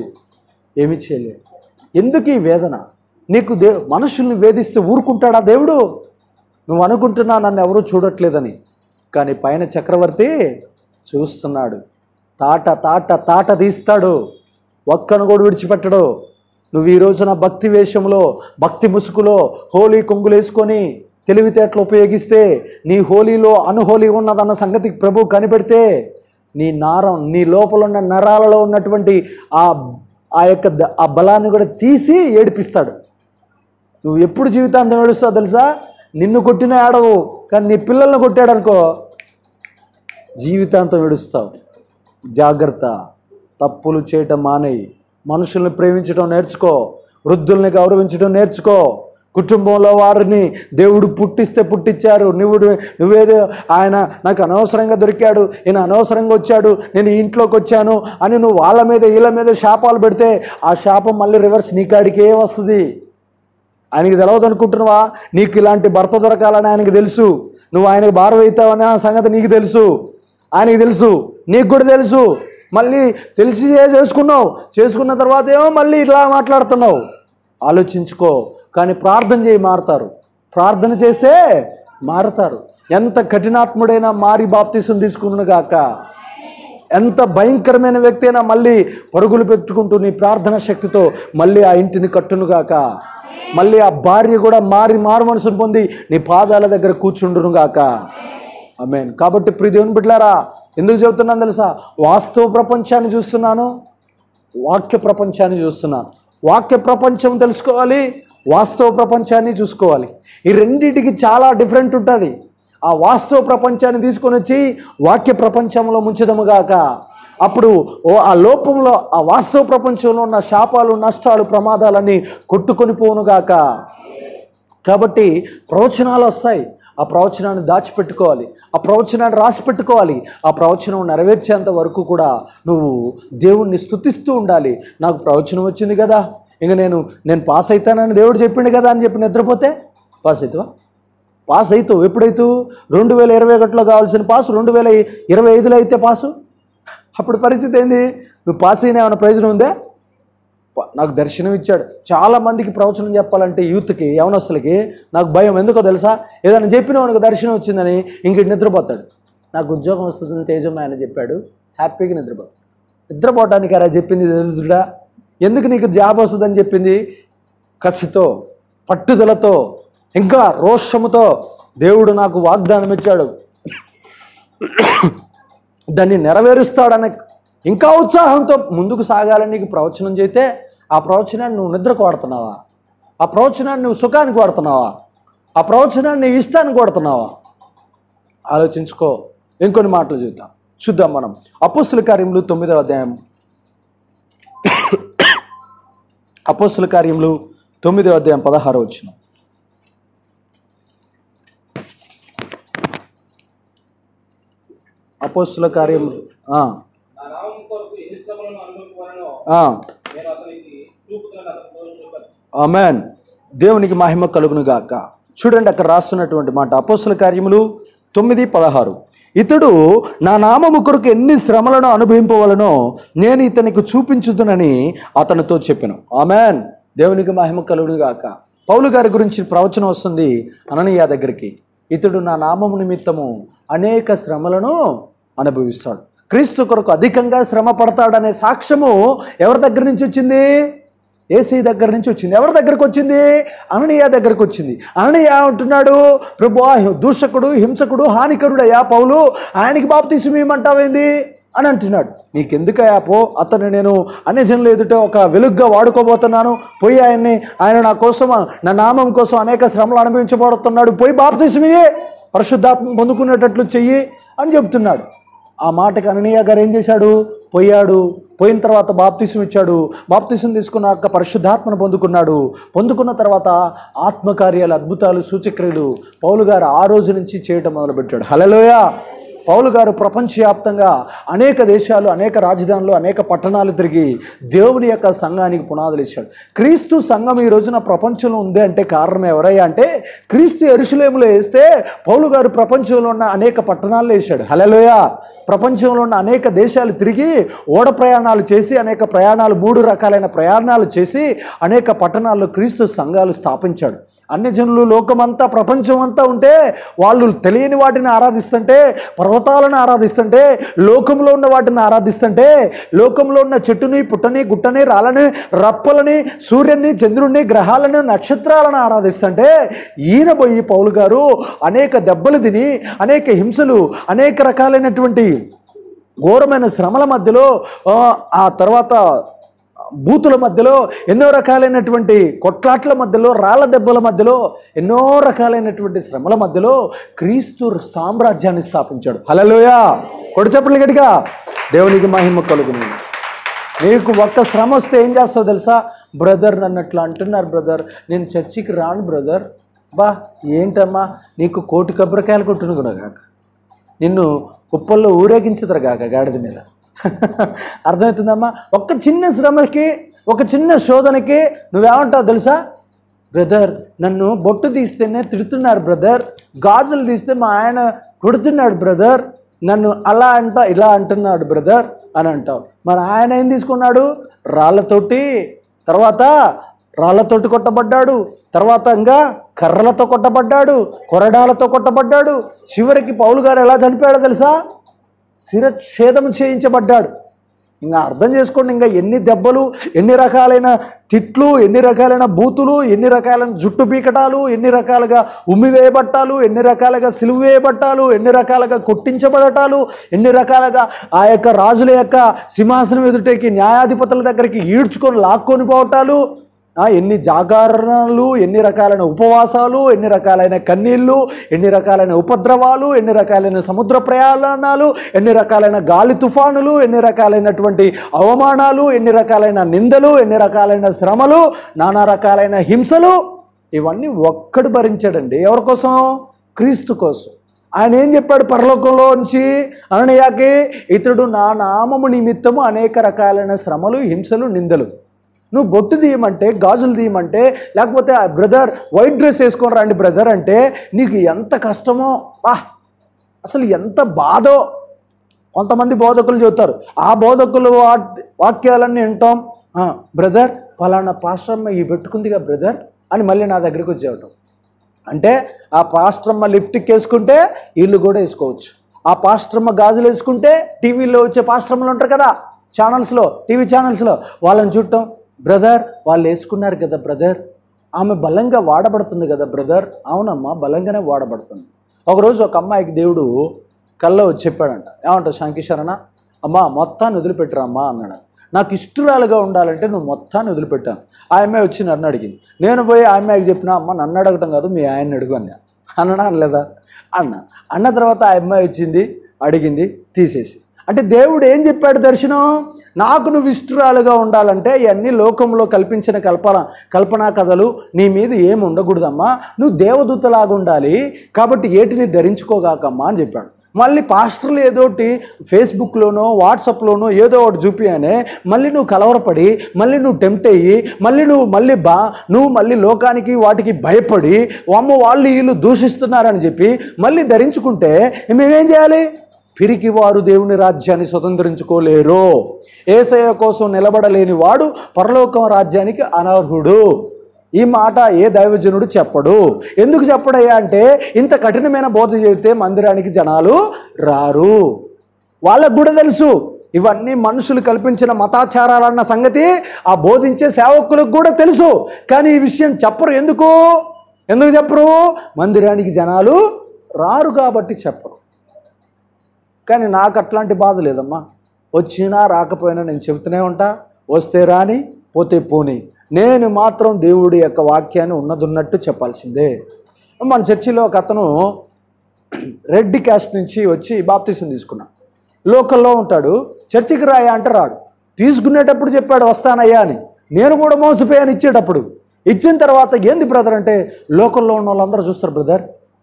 ఏమి చేయలేడు. ఎందుకు ఈ వేదన? నీకు దే మనుషుల్ని వేధిస్తే ఊరుకుంటాడా దేవుడు? నువ్వు అనుకుంటున్నా నన్ను ఎవరూ చూడట్లేదని. కానీ పైన చక్రవర్తి చూస్తున్నాడు. తాట తాట తాట తీస్తాడు. ఒక్కను కూడా విడిచిపెట్టడు. నువ్వు ఈ రోజున భక్తి వేషంలో భక్తి ముసుగులో హోలీ కొంగులు వేసుకొని తెలివితేటలు ఉపయోగిస్తే నీ హోలీలో అనుహోలీ ఉన్నదన్న సంగతి ప్రభు కనిపెడితే నీ నారం నీ లోపల ఉన్న నరాలలో ఉన్నటువంటి ఆ ఆ యొక్క ఆ బలాన్ని కూడా తీసి ఏడిపిస్తాడు. నువ్వు ఎప్పుడు జీవితాంతం ఏడుస్తావు తెలుసా? నిన్ను కొట్టిన ఏడవు కానీ నీ పిల్లల్ని కొట్టాడు అనుకో జీవితాంతం ఏడుస్తావు. జాగ్రత్త తప్పులు చేయటం మానేయి. మనుషుల్ని ప్రేమించడం నేర్చుకో. వృద్ధుల్ని గౌరవించడం నేర్చుకో. కుటుంబంలో వారిని దేవుడు పుట్టిస్తే పుట్టించారు. నువ్వు నువ్వేదో ఆయన నాకు అనవసరంగా దొరికాడు నేను అనవసరంగా వచ్చాడు నేను ఇంట్లోకి వచ్చాను అని నువ్వు వాళ్ళ మీద వీళ్ళ మీద శాపాలు పెడితే ఆ శాపం మళ్ళీ రివర్స్ నీకాడికే వస్తుంది. ఆయనకి తెలవదు అనుకుంటున్నావా? నీకు ఇలాంటి భర్త దొరకాలని ఆయనకు తెలుసు. నువ్వు ఆయనకు భారం అవుతావని ఆ సంగతి నీకు తెలుసు. ఆయనకి తెలుసు. నీకు కూడా తెలుసు. మళ్ళీ తెలిసి చేసుకున్నావు. చేసుకున్న తర్వాత ఏమో మళ్ళీ ఇట్లా మాట్లాడుతున్నావు. ఆలోచించుకో. కానీ ప్రార్థన చేయి మారుతారు. ప్రార్థన చేస్తే మారుతారు. ఎంత కఠినాత్ముడైనా మారి బాప్తీసం తీసుకున్నాను గాక. ఎంత భయంకరమైన వ్యక్తి అయినా మళ్ళీ పరుగులు పెట్టుకుంటూ నీ ప్రార్థన శక్తితో మళ్ళీ ఆ ఇంటిని కట్టునుగాక మళ్ళీ ఆ భార్య కూడా మారి మారు మనసును పొంది నీ పాదాల దగ్గర కూర్చుండునుగాక అమేన్ కాబట్టి ప్రియ దేవుని బిడ్డలారా ఎందుకు చెబుతున్నాను తెలుసా? వాస్తవ ప్రపంచాన్ని చూస్తున్నాను వాక్య ప్రపంచాన్ని చూస్తున్నాను. వాక్య ప్రపంచం తెలుసుకోవాలి వాస్తవ ప్రపంచాన్ని చూసుకోవాలి. ఈ రెండింటికి చాలా డిఫరెంట్ ఉంటుంది. ఆ వాస్తవ ప్రపంచాన్ని తీసుకొని వచ్చి వాక్య ప్రపంచంలో ముంచదముగాక అప్పుడు ఓ ఆ లోపంలో ఆ వాస్తవ ప్రపంచంలో ఉన్న శాపాలు నష్టాలు ప్రమాదాలన్నీ కొట్టుకొని పోనుగాక కాబట్టి ప్రవచనాలు వస్తాయి. ఆ ప్రవచనాన్ని దాచిపెట్టుకోవాలి. ఆ ప్రవచనాన్ని రాసి పెట్టుకోవాలి ఆ ప్రవచనం నెరవేర్చేంత వరకు కూడా నువ్వు దేవుణ్ణి స్తుతిస్తూ ఉండాలి. నాకు ప్రవచనం వచ్చింది కదా. ఇంకా నేను నేను పాస్ అవుతానని దేవుడు చెప్పిండు కదా అని చెప్పి నిద్రపోతే పాస్ అవుతావా పాస్ అవుతావు ఎప్పుడైతూ రెండు వేల ఇరవై ఒకటిలో కావాల్సిన పాస్ రెండు వేల ఇరవై ఐదులో అయితే పాసు. అప్పుడు పరిస్థితి ఏంది? నువ్వు పాస్ అయిన ఏమైనా ప్రయోజనం ఉందే? నాకు దర్శనం ఇచ్చాడు. చాలా మందికి ప్రవచనం చెప్పాలంటే యూత్కి యవనస్తులకి నాకు భయం. ఎందుకో తెలుసా? ఏదైనా చెప్పిన వానికి దర్శనం వచ్చిందని ఇంక నిద్రపోతాడు. నాకు ఉద్యోగం వస్తుందని తేజమ్మ ఆయన చెప్పాడు. హ్యాపీగా నిద్రపోతాడు. నిద్రపోవటానికి అలా చెప్పింది తెలుసుడా ఎందుకు నీకు జాబ్ వస్తుందని చెప్పింది? కసితో పట్టుదలతో ఇంకా రోషముతో దేవుడు నాకు వాగ్దానం ఇచ్చాడు దాన్ని నెరవేరుస్తాడనే ఇంకా ఉత్సాహంతో ముందుకు సాగాలని నీకు ప్రవచనం చేస్తే ఆ ప్రవచనాన్ని నువ్వు నిద్రకు వాడుతున్నావా? ఆ ప్రవచనాన్ని నువ్వు సుఖానికి వాడుతున్నావా? ఆ ప్రవచనాన్ని ఇష్టానికి వాడుతున్నావా? ఆలోచించుకో. ఇంకొన్ని మాటలు చూద్దాం చూద్దాం మనం. అపుస్తుల కార్యములు తొమ్మిదవ అధ్యాయం. అపోస్తుల కార్యములు తొమ్మిదో అధ్యాయం పదహారు వచ్చిన. అపోస్తుల కార్యములు ఆ, దేవునికి మహిమ కలుగును గాక చూడండి అక్కడ రాస్తున్నటువంటి మాట. అపోస్తుల కార్యములు తొమ్మిది పదహారు. ఇతడు నా నామము కొరకు ఎన్ని శ్రమలను అనుభవింపవలనో నేను ఇతనికి చూపించుదునని అతనితో చెప్పాను. ఆమెన్. దేవునికి మహిమ కలుగును గాక. పౌలు గారి గురించి ప్రవచనం వస్తుంది అననీయ దగ్గరికి. ఇతడు నా నామము నిమిత్తము అనేక శ్రమలను అనుభవిస్తాడు. క్రీస్తు కొరకు అధికంగా శ్రమ పడతాడనే సాక్ష్యము ఎవరి దగ్గర నుంచి వచ్చింది? ఏసీ దగ్గర నుంచి వచ్చింది. ఎవరి దగ్గరకు వచ్చింది? అననీయ దగ్గరకు వచ్చింది. అననీయ అంటున్నాడు ప్రభు దూషకుడు హింసకుడు హానికరుడయ్యా పౌలు ఆయనకి బాప్తీసం ఏమంటావేంది అని అంటున్నాడు. నీకెందుకయ్యా పో అతను నేను అన్యజనులు ఎదుట ఒక వెలుగ్గా వాడుకోబోతున్నాను. పోయి ఆయన్ని ఆయన నా కోసం నా నామం కోసం అనేక శ్రమలు అనుభవించబడుతున్నాడు పోయి బాప్తీసమయ్యే పరిశుద్ధాత్మ పొందుకునేటట్లు చెయ్యి అని చెప్తున్నాడు. ఆ మాటకి అననీయ గారు ఏం చేశాడు? పోయాడు. పోయిన తర్వాత బాప్తిసం ఇచ్చాడు. బాప్తిసం తీసుకున్నాక పరిశుద్ధాత్మను పొందుకున్నాడు. పొందుకున్న తర్వాత ఆత్మకార్యాలు అద్భుతాలు సూచక్రియలు పౌలు గారు ఆ రోజు నుంచి చేయటం మొదలుపెట్టాడు. హలలోయ పౌలు గారు ప్రపంచవ్యాప్తంగా అనేక దేశాలు అనేక రాజధానులు అనేక పట్టణాలు తిరిగి దేవుని యొక్క సంఘానికి పునాదులు ఇచ్చాడు. క్రీస్తు సంఘం ఈ రోజున ప్రపంచంలో ఉంది అంటే కారణం ఎవరయ్యా అంటే క్రీస్తు ఎరుసలేములో వేస్తే పౌలు గారు ప్రపంచంలో ఉన్న అనేక పట్టణాల్లో వేశాడు. హలలోయ ప్రపంచంలో ఉన్న అనేక దేశాలు తిరిగి ఓడ ప్రయాణాలు చేసి అనేక ప్రయాణాలు మూడు రకాలైన ప్రయాణాలు చేసి అనేక పట్టణాల్లో క్రీస్తు సంఘాలు స్థాపించాడు. అన్ని జనులు లోకమంతా ప్రపంచం అంతా ఉంటే వాళ్ళు తెలియని వాటిని ఆరాధిస్తుంటే పర్వతాలను ఆరాధిస్తుంటే లోకంలో ఉన్న వాటిని ఆరాధిస్తుంటే లోకంలో ఉన్న చెట్టుని పుట్టని గుట్టని రాళ్ళని రప్పలని సూర్యుని చంద్రుడిని గ్రహాలను నక్షత్రాలను ఆరాధిస్తుంటే ఈయన పోయి పౌలు గారు అనేక దెబ్బలు తిని అనేక హింసలు అనేక రకాలైనటువంటి ఘోరమైన శ్రమల మధ్యలో ఆ తర్వాత బూతుల మధ్యలో ఎన్నో రకాలైనటువంటి కొట్లాట్ల మధ్యలో రాళ్ళ దెబ్బల మధ్యలో ఎన్నో రకాలైనటువంటి శ్రమల మధ్యలో క్రీస్తు సామ్రాజ్యాన్ని స్థాపించాడు. హలలోయ కొడు చెప్పలు గడిగా దేవునికి మహిమ కలుగును. నీకు ఒక్క శ్రమ వస్తే ఏం చేస్తావు తెలుసా? బ్రదర్ నన్ను అట్లా అంటున్నారు బ్రదర్. నేను చర్చికి రాను బ్రదర్. బా ఏంటమ్మా? నీకు కోటి కొబ్బరికాయలు కొట్టునుకున్నా కాక. నిన్ను కుప్పల్లో ఊరేగించుతారు కాక గాడిద మీద. అర్థమవుతుందమ్మా? ఒక్క చిన్న శ్రమకి ఒక చిన్న శోధనకి నువ్వేమంటావు తెలుసా? బ్రదర్ నన్ను బొట్టు తీస్తేనే తిడుతున్నారు బ్రదర్. గాజులు తీస్తే మా ఆయన కొడుతున్నాడు బ్రదర్. నన్ను అలా అంట ఇలా అంటున్నాడు బ్రదర్ అని అంటావు. మరి ఆయన ఏం తీసుకున్నాడు? రాళ్ళతోటి తర్వాత రాళ్ళతోటి కొట్టబడ్డాడు తర్వాత ఇంకా కర్రలతో కొట్టబడ్డాడు కొరడాలతో కొట్టబడ్డాడు. చివరికి పౌలు గారు ఎలా చనిపోయాడో తెలుసా? శిరఛేదం చేయించబడ్డాడు. ఇంకా అర్థం చేసుకోండి ఇంకా ఎన్ని దెబ్బలు ఎన్ని రకాలైన తిట్లు ఎన్ని రకాలైన బూతులు ఎన్ని రకాలైన జుట్టు పీకటాలు ఎన్ని రకాలుగా ఉమ్మి వేయబట్టాలు ఎన్ని రకాలుగా సిలువ వేయబట్టాలు ఎన్ని రకాలుగా కొట్టించబడటాలు ఎన్ని రకాలుగా ఆ యొక్క రాజుల యొక్క సింహాసనం ఎదుటకి న్యాయాధిపతుల దగ్గరికి ఈడ్చుకొని లాక్కొని పోవటాలు ఎన్ని జాగరణలు ఎన్ని రకాలైన ఉపవాసాలు ఎన్ని రకాలైన కన్నీళ్ళు ఎన్ని రకాలైన ఉపద్రవాలు ఎన్ని రకాలైన సముద్ర ప్రయాణాలు ఎన్ని రకాలైన గాలి తుఫానులు ఎన్ని రకాలైనటువంటి అవమానాలు ఎన్ని రకాలైన నిందలు ఎన్ని రకాలైన శ్రమలు నానా రకాలైన హింసలు ఇవన్నీ ఒక్కడు భరించాడండి. ఎవరి కోసం? క్రీస్తు కోసం. ఆయన ఏం చెప్పాడు పరలోకంలో నుంచి? అననయాకి ఇతడు నా నామము నిమిత్తము అనేక రకాలైన శ్రమలు హింసలు నిందలు. నువ్వు బొట్టు తీయమంటే గాజులు తీయమంటే లేకపోతే బ్రదర్ వైట్ డ్రెస్ వేసుకొని రండి బ్రదర్ అంటే నీకు ఎంత కష్టమో ఆ అసలు ఎంత బాధో. కొంతమంది బోధకులు చెబుతారు ఆ బోధకులు వాక్యాలన్నీ వింటాం. బ్రదర్ ఫలానా పాశ్రమ ఈ పెట్టుకుందిగా బ్రదర్? అని మళ్ళీ నా దగ్గరికి వచ్చేవటం అంటే ఆ పాస్ట్రమ్మ లిఫ్ట్కి వేసుకుంటే వీళ్ళు కూడా వేసుకోవచ్చు. ఆ పాస్ట్రమ్మ గాజులు వేసుకుంటే టీవీలో వచ్చే పాశ్రమలు ఉంటారు కదా ఛానల్స్లో టీవీ ఛానల్స్లో వాళ్ళని చూడటం. బ్రదర్ వాళ్ళు వేసుకున్నారు కదా బ్రదర్ ఆమె బలంగా వాడబడుతుంది కదా బ్రదర్ అవునమ్మా బలంగానే వాడబడుతుంది. ఒకరోజు ఒక అమ్మాయికి దేవుడు కల్లో వచ్చి చెప్పాడంట ఏమంట శంకిశరణ అమ్మా మొత్తాన్ని వదిలిపెట్టరా అమ్మా అన్నాడు. నాకు ఇష్టరాలుగా ఉండాలంటే నువ్వు మొత్తాన్ని వదిలిపెట్టాను ఆ అమ్మాయి వచ్చి నన్ను అడిగింది. నేను పోయి ఆ అమ్మాయికి చెప్పిన అమ్మ నన్ను అడగటం కాదు మీ ఆయన్ని అడుగు అన్న. అన్నడా అనలేదా? అన్న. అన్న తర్వాత ఆ అమ్మాయి వచ్చింది అడిగింది తీసేసి. అంటే దేవుడు ఏం చెప్పాడు దర్శనం? నాకు నువ్వు ఇష్టరాలుగా ఉండాలంటే ఇవన్నీ లోకంలో కల్పించిన కల్పన కల్పనా కథలు నీ మీద ఏమి ఉండకూడదమ్మా. నువ్వు దేవదూతలాగా ఉండాలి కాబట్టి ఏటిని ధరించుకోగాకమ్మా అని చెప్పాడు. మళ్ళీ పాస్టర్లు ఏదోటి ఫేస్బుక్లోనో వాట్సాప్లోనో ఏదో ఒకటి చూపియానే మళ్ళీ నువ్వు కలవరపడి మళ్ళీ నువ్వు టెంప్ట్ అయ్యి మళ్ళీ నువ్వు మళ్ళీ బా నువ్వు మళ్ళీ లోకానికి వాటికి భయపడి అమ్మ వాళ్ళు వీళ్ళు దూషిస్తున్నారని చెప్పి మళ్ళీ ధరించుకుంటే మేమేం చేయాలి? పిరికి వారు దేవుని రాజ్యాన్ని స్వతంత్రించుకోలేరు. ఏసయ్య కోసం నిలబడలేని వాడు పరలోకం రాజ్యానికి అనర్హుడు. ఈ మాట ఏ దైవజనుడు చెప్పడు. ఎందుకు చెప్పడయ్యా అంటే ఇంత కఠినమైన బోధ చెబితే మందిరానికి జనాలు రారు. వాళ్ళకు కూడా తెలుసు ఇవన్నీ మనుషులు కల్పించిన మతాచారాలన్న సంగతి ఆ బోధించే సేవకులకు కూడా తెలుసు. కానీ ఈ విషయం చెప్పరు ఎందుకు? ఎందుకు చెప్పరు? మందిరానికి జనాలు రారు కాబట్టి చెప్పరు. కానీ నాకు అట్లాంటి బాధ లేదమ్మా. వచ్చినా రాకపోయినా నేను చెబుతూనే ఉంటా. వస్తే రాని పోతే పోని. నేను మాత్రం దేవుడి యొక్క వాక్యాన్ని ఉన్నదున్నట్టు చెప్పాల్సిందే. మన చర్చిలో ఒక అతను రెడ్డి క్యాస్ట్ నుంచి వచ్చి బాప్తీసం తీసుకున్నాడు లోకల్లో ఉంటాడు. చర్చికి రాయా అంటే రాడు. తీసుకునేటప్పుడు చెప్పాడు వస్తానయ్యా అని. నేను కూడా మోసపోయాను ఇచ్చేటప్పుడు. ఇచ్చిన తర్వాత ఏంది బ్రదర్ అంటే లోకల్లో ఉన్న వాళ్ళందరూ చూస్తారు బ్రదర్.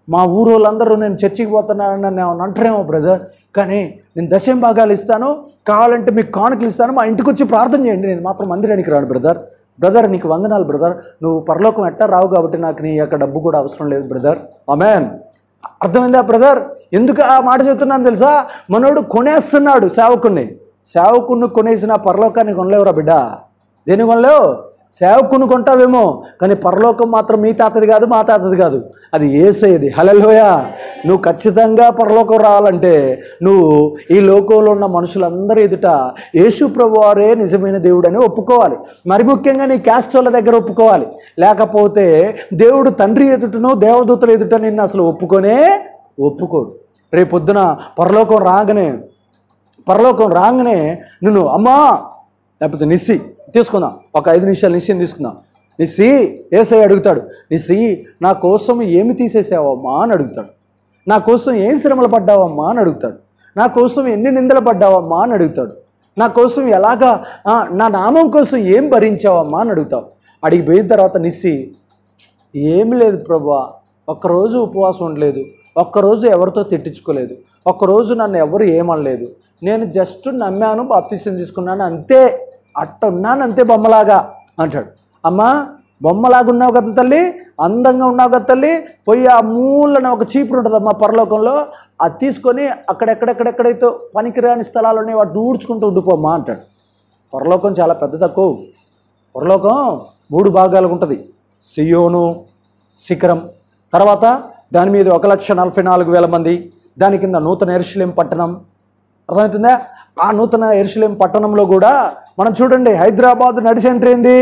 మా ఊరు వాళ్ళందరూ నేను చర్చికి పోతున్నానని అంటారేమో బ్రదర్. కానీ నేను దశం భాగాలు ఇస్తాను కావాలంటే మీకు కానుకలు ఇస్తాను మా ఇంటికి వచ్చి ప్రార్థన చేయండి. నేను మాత్రం మందిరానికి రాను బ్రదర్. బ్రదర్ నీకు వందనాలు బ్రదర్. నువ్వు పరలోకం ఎట్టా రావు కాబట్టి నాకు నీ యొక్క డబ్బు కూడా అవసరం లేదు బ్రదర్. ఆమెన్. అర్థమైందా బ్రదర్? ఎందుకు ఆ మాట చెప్తున్నాను తెలుసా? మనోడు కొనేస్తున్నాడు సేవకుణ్ణి. సేవకుణ్ణి కొనేసిన పరలోకాన్ని కొనలేవురా బిడ్డ. దేని కొనలేవు? సేవకుని కొంటావేమో కానీ పరలోకం మాత్రం మీ తాతది కాదు మా తాతది కాదు. అది ఏసేది. హలలోయ నువ్వు ఖచ్చితంగా పరలోకం రావాలంటే నువ్వు ఈ లోకంలో ఉన్న మనుషులందరి ఎదుట యేసు ప్రభువారే నిజమైన దేవుడని ఒప్పుకోవాలి. మరి ముఖ్యంగా నీ క్యాస్ట్ దగ్గర ఒప్పుకోవాలి. లేకపోతే దేవుడు తండ్రి ఎదుటను దేవదూతల ఎదుట నిన్ను అసలు ఒప్పుకొనే ఒప్పుకోడు. రేపొద్దున పరలోకం రాగానే పరలోకం రాగానే నువ్వు అమ్మా లేకపోతే నిస్సి తీసుకుందాం. ఒక ఐదు నిమిషాలు నిశ్చయం తీసుకుందాం. నిస్సి ఏసై అడుగుతాడు నిస్సి నా కోసం ఏమి తీసేసావమ్మా? అని అడుగుతాడు. నా కోసం ఏం శ్రమలు పడ్డావమ్మా? అని అడుగుతాడు. నా కోసం ఎన్ని నిందలు పడ్డావమ్మా? అని అడుగుతాడు. నా కోసం ఎలాగా నా నామం కోసం ఏం భరించావమ్మా? అని అడుగుతావు అడిగి పోయిన తర్వాత నిస్సి ఏమి లేదు ప్రభా ఒక్కరోజు ఉపవాసం ఉండలేదు. ఒక్కరోజు ఎవరితో తిట్టించుకోలేదు. ఒక్కరోజు నన్ను ఎవరు ఏమనలేదు. నేను జస్ట్ నమ్మాను బాప్తీసం తీసుకున్నాను అంతే. అట్ట ఉన్నాను అంతే బొమ్మలాగా అంటాడు. అమ్మా బొమ్మలాగున్నావు కదా తల్లి అందంగా ఉన్నావు కదా తల్లి పోయి ఆ మూలన ఒక చీపురు ఉంటుంది అమ్మా పరలోకంలో అది తీసుకొని అక్కడెక్కడెక్కడెక్కడైతే పనికిరాని స్థలాలు ఉన్నాయి వాటిని ఊడ్చుకుంటూ ఉండిపోమ్మా అంటాడు. పరలోకం చాలా పెద్ద తక్కువ. పరలోకం మూడు భాగాలుగా ఉంటుంది. సియోను శిఖరం తర్వాత దాని మీద ఒక లక్ష నలభై నాలుగు వేల మంది దాని కింద నూతన ఎరుషలేం పట్టణం. అర్థమవుతుందా? ఆ నూతన ఎరుసలేం పట్టణంలో కూడా మనం చూడండి హైదరాబాద్ నడి సెంటర్ ఏంది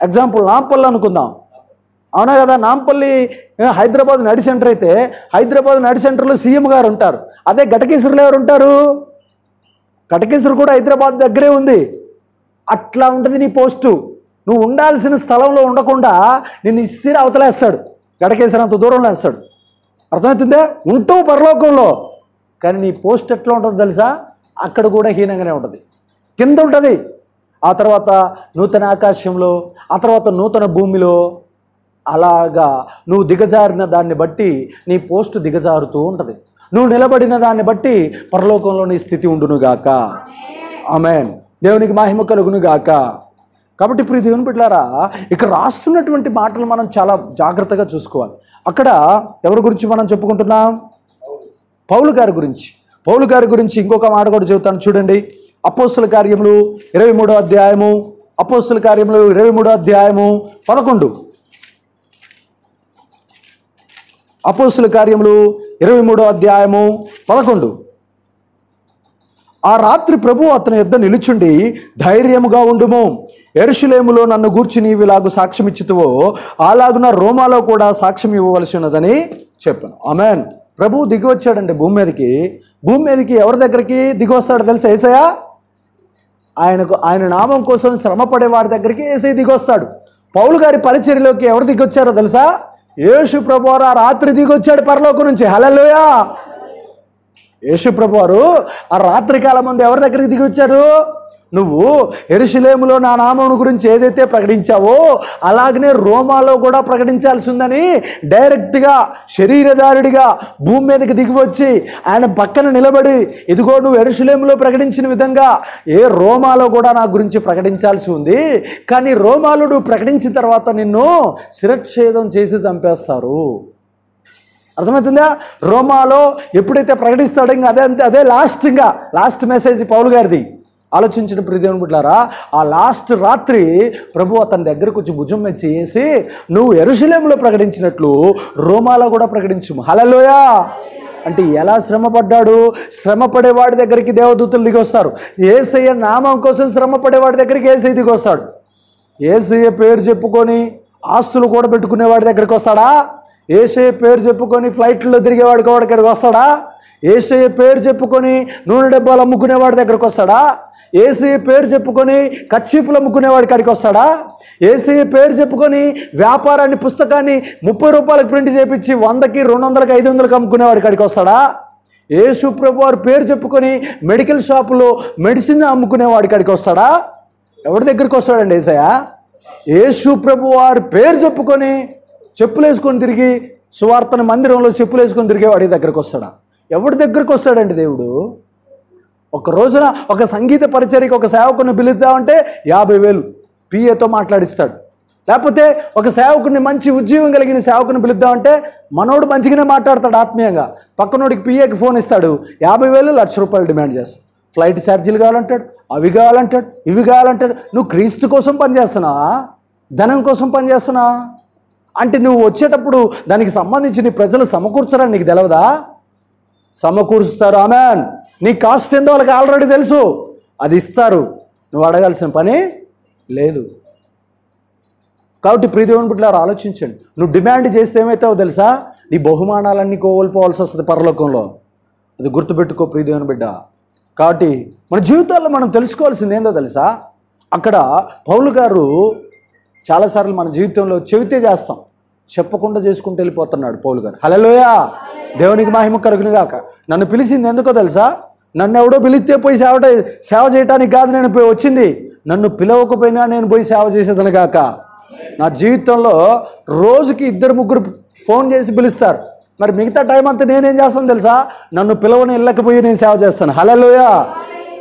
ఎగ్జాంపుల్ నాంపల్లి అనుకుందాం. అవునా కదా? నాంపల్లి హైదరాబాద్ నడి సెంటర్ అయితే హైదరాబాద్ నడి సెంటర్లో సీఎం గారు ఉంటారు. అదే ఘటకేశ్వరులు ఎవరు ఉంటారు? కటకేశ్వరు కూడా హైదరాబాద్ దగ్గరే ఉంది. అట్లా ఉంటుంది నీ పోస్టు. నువ్వు ఉండాల్సిన స్థలంలో ఉండకుండా నిన్ను ఇసిరి అవతలేస్తాడు. గడకేశ్వర అంత దూరంలో వేస్తాడు. అర్థమవుతుందే? ఉంటావు పరలోకంలో. కానీ నీ పోస్ట్ ఎట్లా ఉంటుందో తెలుసా? అక్కడ కూడా హీనంగానే ఉంటుంది. కింద ఉంటుంది. ఆ తర్వాత నూతన ఆకాశంలో ఆ తర్వాత నూతన భూమిలో అలాగా నువ్వు దిగజారిన దాన్ని బట్టి నీ పోస్టు దిగజారుతూ ఉంటుంది. నువ్వు నిలబడిన దాన్ని బట్టి పరలోకంలో నీ స్థితి ఉండునుగాక ఆమెన్. దేవునికి మహిమ కలుగునుగాక కాబట్టి ఇప్పుడు దేవుని బిడ్డారా ఇక్కడ రాస్తున్నటువంటి మాటలు మనం చాలా జాగ్రత్తగా చూసుకోవాలి. అక్కడ ఎవరి గురించి మనం చెప్పుకుంటున్నాం? పౌలు గారి గురించి. పౌలు గారి గురించి ఇంకొక మాట కూడా చెబుతాను. చూడండి అపోస్తుల కార్యములు ఇరవై మూడో అధ్యాయము అపోస్తుల కార్యములు ఇరవై మూడో అధ్యాయము పదకొండు. అపోస్తుల కార్యములు ఇరవై మూడో అధ్యాయము పదకొండు. ఆ రాత్రి ప్రభు అతని యుద్ధ నిలుచుండి ధైర్యముగా ఉండుము. ఎరుషులేములో నన్ను గూర్చి నీవు ఇలాగు సాక్ష్యం ఇచ్చుతువో అలాగున రోమాలో కూడా సాక్ష్యం ఇవ్వవలసి ఉన్నదని చెప్పాను. అమెన్ ప్రభు దిగి వచ్చాడండి భూమి మీదకి. భూమి మీదకి ఎవరి దగ్గరికి దిగి వస్తాడో తెలుసా ఏసయ్యా? ఆయనకు ఆయన నామం కోసం శ్రమ పడే వారి దగ్గరికి ఏసై దిగొస్తాడు పౌలు గారి పరిచర్యలోకి ఎవరు దిగొచ్చారో తెలుసా? యేసు ప్రభువారు ఆ రాత్రి దిగొచ్చాడు పరలోకం నుంచి. హలలోయా యేసు ప్రభువారు ఆ రాత్రి కాలం ముందు ఎవరి దగ్గరికి దిగి వచ్చారు? నువ్వు ఎరుషులేములో నా నామం గురించి ఏదైతే ప్రకటించావో అలాగనే రోమాలో కూడా ప్రకటించాల్సి ఉందని డైరెక్ట్గా శరీరధారుడిగా భూమి మీదకి దిగి వచ్చి ఆయన పక్కన నిలబడి ఇదిగో నువ్వు ఎరుషులేములో ప్రకటించిన విధంగా ఏ రోమాలో కూడా నా గురించి ప్రకటించాల్సి ఉంది. కానీ రోమాలో నువ్వు ప్రకటించిన తర్వాత నిన్ను శిరచ్ఛేదం చేసి చంపేస్తారు. అర్థమవుతుందా? రోమాలో ఎప్పుడైతే ప్రకటిస్తాడో ఇంకా అదే అంతే అదే లాస్ట్ ఇంకా లాస్ట్ మెసేజ్ పౌలు గారిది. ఆలోచించిన ప్రియదేవుని బిడ్డారా ఆ లాస్ట్ రాత్రి ప్రభు అతని దగ్గరకు వచ్చి భుజం మీద చేసి నువ్వు ఎరుశలేంలో ప్రకటించినట్లు రోమాలో కూడా ప్రకటించు హలలోయా అంటే ఎలా శ్రమ పడ్డాడు శ్రమ పడేవాడి దగ్గరికి దేవదూతలు దిగొస్తారు ఏసయ్య నామం కోసం శ్రమ పడేవాడి దగ్గరికి ఏసయ్య దిగొస్తాడు ఏసయ్య పేరు చెప్పుకొని ఆస్తులు కూడా పెట్టుకునేవాడి దగ్గరికి వస్తాడా? ఏసయ్య పేరు చెప్పుకొని ఫ్లైట్లో తిరిగేవాడి కూడా ఇక్కడికి వస్తాడా? ఏసయ్య పేరు చెప్పుకొని నూనె డబ్బాలు అమ్ముకునేవాడి దగ్గరికి వస్తాడా? ఏసీ పేరు చెప్పుకొని కచ్చీపులు అమ్ముకునేవాడి కాడికి వస్తాడా? ఏసీ పేరు చెప్పుకొని వ్యాపారాన్ని పుస్తకాన్ని ముప్పై రూపాయలకు ప్రింట్ చేపించి వందకి రెండు వందలకి ఐదు వందలకి అమ్ముకునేవాడి కాడికి వస్తాడా? యేసు ప్రభు వారి పేరు చెప్పుకొని మెడికల్ షాపులో మెడిసిన్ అమ్ముకునేవాడి కాడికి వస్తాడా? ఎవరి దగ్గరికి వస్తాడండి ఏసయ్య? యేసు ప్రభు వారి పేరు చెప్పుకొని చెప్పులు వేసుకొని తిరిగి సువార్తన మందిరంలో చెప్పులు వేసుకొని తిరిగేవాడి దగ్గరికి వస్తాడా? ఎవరి దగ్గరికి వస్తాడండి దేవుడు? ఒక రోజున ఒక సంగీత పరిచర్యకి ఒక సేవకుని పిలుద్దామంటే యాభై వేలు పిఏతో మాట్లాడిస్తాడు. లేకపోతే ఒక సేవకుని మంచి ఉద్యోగం కలిగిన సేవకుని పిలుద్దామంటే మనోడు మంచిగానే మాట్లాడతాడు ఆత్మీయంగా. పక్కనోడికి పిఏకి ఫోన్ ఇస్తాడు యాభై వేలు లక్ష రూపాయలు డిమాండ్ చేస్తాడు. ఫ్లైట్ ఛార్జీలు కావాలంటాడు అవి కావాలంటాడు ఇవి కావాలంటాడు. నువ్వు క్రీస్తు కోసం పనిచేస్తున్నావా ధనం కోసం పనిచేస్తున్నావా అంటే నువ్వు వచ్చేటప్పుడు దానికి సంబంధించి నీ ప్రజలు సమకూర్చరని నీకు తెలవదా? సమకూరుస్తారు ఆమెన్. నీ కాస్ట్ ఏందో వాళ్ళకి ఆల్రెడీ తెలుసు. అది ఇస్తారు. నువ్వు అడగాల్సిన పని లేదు. కాబట్టి ప్రీదేవుని బిడ్డలారు ఆలోచించండి. నువ్వు డిమాండ్ చేస్తే ఏమవుతావో తెలుసా? నీ బహుమానాలన్నీ కోల్పోవాల్సి వస్తుంది పరలోకంలో. అది గుర్తుపెట్టుకో ప్రీదేవుని బిడ్డ. కాబట్టి మన జీవితాల్లో మనం తెలుసుకోవాల్సింది ఏందో తెలుసా? అక్కడ పౌలు గారు చాలాసార్లు మన జీవితంలో చెబితే చేస్తాం. చెప్పకుండా చేసుకుంటూ వెళ్ళిపోతున్నాడు పౌలు గారు. హలలోయా దేవునికి మహిమ కలుగును గాక. నన్ను పిలిచింది ఎందుకో తెలుసా? నన్ను ఎవడో పిలిస్తే పోయి సేవ సేవ చేయడానికి కాదు నేను పోయి వచ్చింది. నన్ను పిలవకపోయినా నేను పోయి సేవ చేసేదని కాక నా జీవితంలో రోజుకి ఇద్దరు ముగ్గురు ఫోన్ చేసి పిలుస్తారు. మరి మిగతా టైం అంతా నేనేం చేస్తాను తెలుసా? నన్ను పిలవని వెళ్ళకపోయి నేను సేవ చేస్తాను. హలలోయా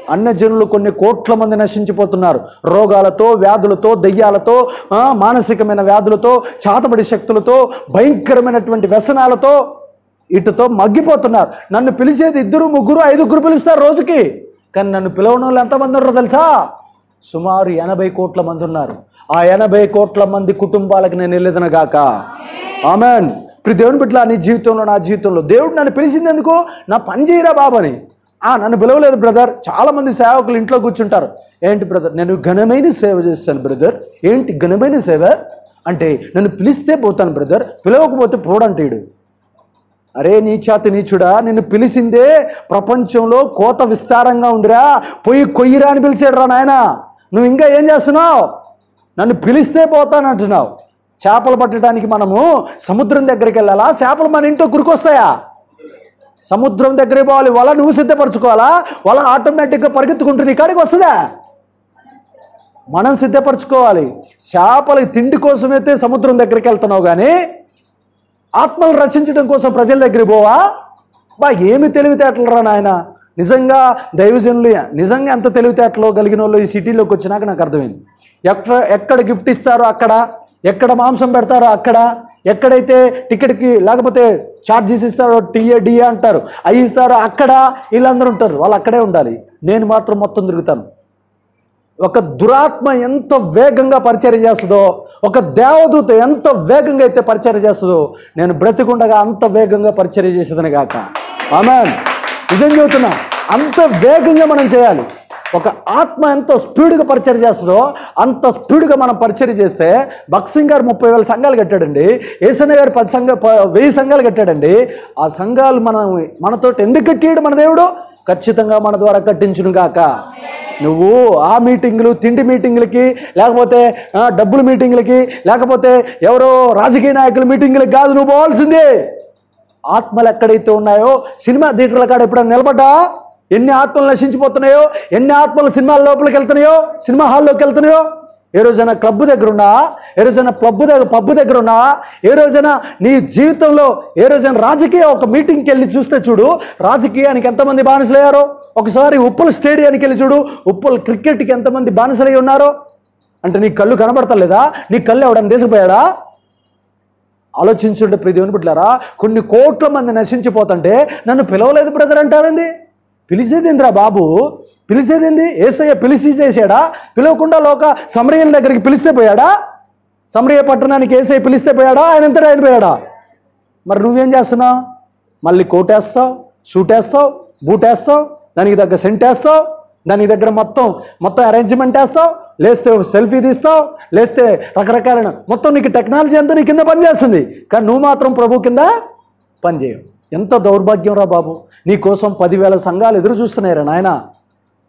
అన్నజనులు కొన్ని కోట్ల మంది నశించిపోతున్నారు. రోగాలతో వ్యాధులతో దయ్యాలతో మానసికమైన వ్యాధులతో చాతబడి శక్తులతో భయంకరమైనటువంటి వ్యసనాలతో ఇటుతో మగ్గిపోతున్నారు. నన్ను పిలిచేది ఇద్దరు ముగ్గురు ఐదుగురు పిలుస్తారు రోజుకి. కానీ నన్ను పిలవడం వాళ్ళు ఎంతమంది ఉన్నారో తెలుసా? సుమారు ఎనభై కోట్ల మంది ఉన్నారు. ఆ ఎనభై కోట్ల మంది కుటుంబాలకు నేను వెళ్ళేదను గాక. ఆమెన్. ఇప్పుడు దేవుని బిడ్డలా నీ జీవితంలో నా జీవితంలో దేవుడు నన్ను పిలిచింది ఎందుకు? నా పని చేయరా బాబని నన్ను పిలవలేదు బ్రదర్ చాలామంది సేవకులు ఇంట్లో కూర్చుంటారు. ఏంటి బ్రదర్ నేను ఘనమైన సేవ చేస్తాను బ్రదర్ ఏంటి ఘనమైన సేవ? అంటే నన్ను పిలిస్తే పోతాను బ్రదర్ పిలవకపోతే పోడంటాడు. అరే నీచాతి నీచుడా నిన్ను పిలిచిందే ప్రపంచంలో కోత విస్తారంగా ఉందిరా. పోయి కొయ్యిరా అని పిలిచాడు రా నాయన. నువ్వు ఇంకా ఏం చేస్తున్నావు? నన్ను పిలిస్తే పోతానంటున్నావు చేపలు పట్టడానికి మనము సముద్రం దగ్గరికి వెళ్ళాలా? చేపలు మన ఇంట్లో కురికొస్తాయా సముద్రం దగ్గరికి పోవాలి వల నువ్వు సిద్ధపరచుకోవాలా? వల ఆటోమేటిక్గా పరిగెత్తుకుంటూ నీ కాడికి వస్తుందా? మనం సిద్ధపరచుకోవాలి. చేపల తిండి కోసమైతే సముద్రం దగ్గరికి వెళ్తున్నావు కానీ ఆత్మలు రక్షించడం కోసం ప్రజల దగ్గరికి పోవా? బా ఏమి తెలివితేటలరా నాయన. నిజంగా దైవజనులు నిజంగా ఎంత తెలివితేటలో కలిగిన వాళ్ళు ఈ సిటీలోకి వచ్చినాక నాకు అర్థమైంది. ఎక్కడ ఎక్కడ గిఫ్ట్ ఇస్తారో అక్కడ ఎక్కడ మాంసం పెడతారో అక్కడ ఎక్కడైతే టికెట్కి లేకపోతే ఛార్జీస్ ఇస్తారో టీఏడిఏ అంటారు అవి ఇస్తారో అక్కడ వీళ్ళందరూ ఉంటారు వాళ్ళు అక్కడే ఉండాలి. నేను మాత్రం మొత్తం తిరుగుతాను. ఒక దురాత్మ ఎంత వేగంగా పరిచయం చేస్తుందో ఒక దేవదూత ఎంత వేగంగా అయితే పరిచయం చేస్తుందో నేను బ్రతికుండగా అంత వేగంగా పరిచయం చేసేదని కాక. ఆమె నిజం చెబుతున్నా అంత వేగంగా మనం చేయాలి. ఒక ఆత్మ ఎంత స్పీడ్గా పరిచయం చేస్తుందో అంత స్పీడ్గా మనం పరిచయం చేస్తే భక్సింగ్ గారు ముప్పై వేల సంఘాలు కట్టాడండి ఏసన్న గారు పది సంఘ వెయ్యి సంఘాలు కట్టాడండి. ఆ సంఘాలు మనం మనతోటి ఎందుకు కట్టాడు మన దేవుడు? ఖచ్చితంగా మన ద్వారా కట్టించును గాక. నువ్వు ఆ మీటింగ్లు తిండి మీటింగ్లకి లేకపోతే డబ్బుల మీటింగ్లకి లేకపోతే ఎవరో రాజకీయ నాయకుల మీటింగ్లకి కాదు నువ్వు పోవాల్సిందే. ఆత్మలు ఎక్కడైతే ఉన్నాయో సినిమా థియేటర్ల కాడ ఎప్పుడైనా నిలబడ్డా? ఎన్ని ఆత్మలు నశించిపోతున్నాయో ఎన్ని ఆత్మలు సినిమాల లోపలికి వెళ్తున్నాయో సినిమా హాల్లోకి వెళ్తున్నాయో ఏ రోజైనా క్లబ్ దగ్గర ఉన్నా ఏ రోజైనా పబ్బు దగ్గర పబ్బు దగ్గర ఉన్నా ఏ రోజైనా నీ జీవితంలో ఏ రోజైనా రాజకీయ ఒక మీటింగ్కి వెళ్ళి చూస్తే చూడు రాజకీయానికి ఎంతమంది బానిసలయ్యారో ఒకసారి ఉప్పల్ స్టేడియానికి వెళ్ళి చూడు ఉప్పల్ క్రికెట్కి ఎంతమంది బానిసలై ఉన్నారో అంటే నీ కళ్ళు కనబడతలేదా? నీ కళ్ళు ఎవడని తీసుకుపోయాడా? ఆలోచించుంటే ప్రతి దేవుని బిడ్డలారా కొన్ని కోట్ల మంది నశించిపోతుంటే నన్ను పిలవలేదు బ్రదర్ అంటారండి పిలిచేదేంద్రా బాబు? పిలిచేదేంది? ఏసయ్య పిలిచి చేశాడా? పిలవకుండా లోక సమరయ్యల దగ్గరికి పిలిస్తే పోయాడా? సమరయ్య పట్టణానికి ఏసయ్య పిలిస్తే పోయాడా? ఆయన ఎంత ఆయన పోయాడా? మరి నువ్వేం చేస్తున్నావు? మళ్ళీ కోట్ వేస్తావు సూట్ వేస్తావు బూట్ వేస్తావు దానికి దగ్గర సెంట్ వేస్తావు దానికి దగ్గర మొత్తం మొత్తం అరేంజ్మెంట్ వేస్తావు లేస్తే సెల్ఫీ తీస్తావు లేస్తే రకరకాలైన మొత్తం నీకు టెక్నాలజీ అంతా నీ కింద పనిచేస్తుంది. కానీ నువ్వు మాత్రం ప్రభు కింద పనిచేయవు. ఎంత దౌర్భాగ్యం రా బాబు? నీ కోసం పదివేల సంఘాలు ఎదురు చూస్తున్నాయిరా నాయన.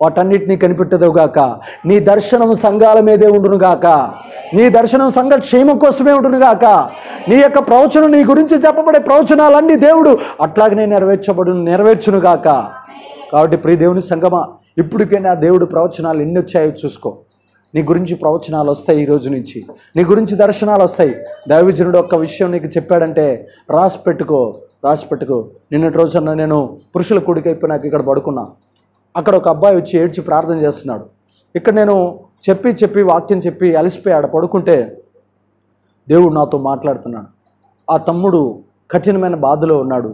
వాటన్నిటినీ కనిపెట్టదుగాక నీ దర్శనం సంఘాల మీదే ఉండును గాక. నీ దర్శనం సంఘ క్షేమం కోసమే ఉండును గాక. నీ యొక్క ప్రవచనం నీ గురించి చెప్పబడే ప్రవచనాలన్నీ దేవుడు అట్లాగనే నెరవేర్చబడు నెరవేర్చునుగాక కాబట్టి ప్రియ దేవుని సంగమా ఇప్పటికైనా దేవుడు ప్రవచనాలు ఎన్ని వచ్చాయో చూసుకో. నీ గురించి ప్రవచనాలు వస్తాయి ఈ రోజు నుంచి. నీ గురించి దర్శనాలు వస్తాయి. దైవజనుడు ఒక్క విషయం నీకు చెప్పాడంటే రాసి పెట్టుకో. రాసిపెట్టుకు. నిన్నటి రోజున నేను పురుషుల కూడికి అయిపోయినాక ఇక్కడ పడుకున్నా. అక్కడ ఒక అబ్బాయి వచ్చి ఏడ్చి ప్రార్థన చేస్తున్నాడు. ఇక్కడ నేను చెప్పి చెప్పి వాక్యం చెప్పి అలసిపోయి ఆడ పడుకుంటే దేవుడు నాతో మాట్లాడుతున్నాడు. ఆ తమ్ముడు కఠినమైన బాధలో ఉన్నాడు.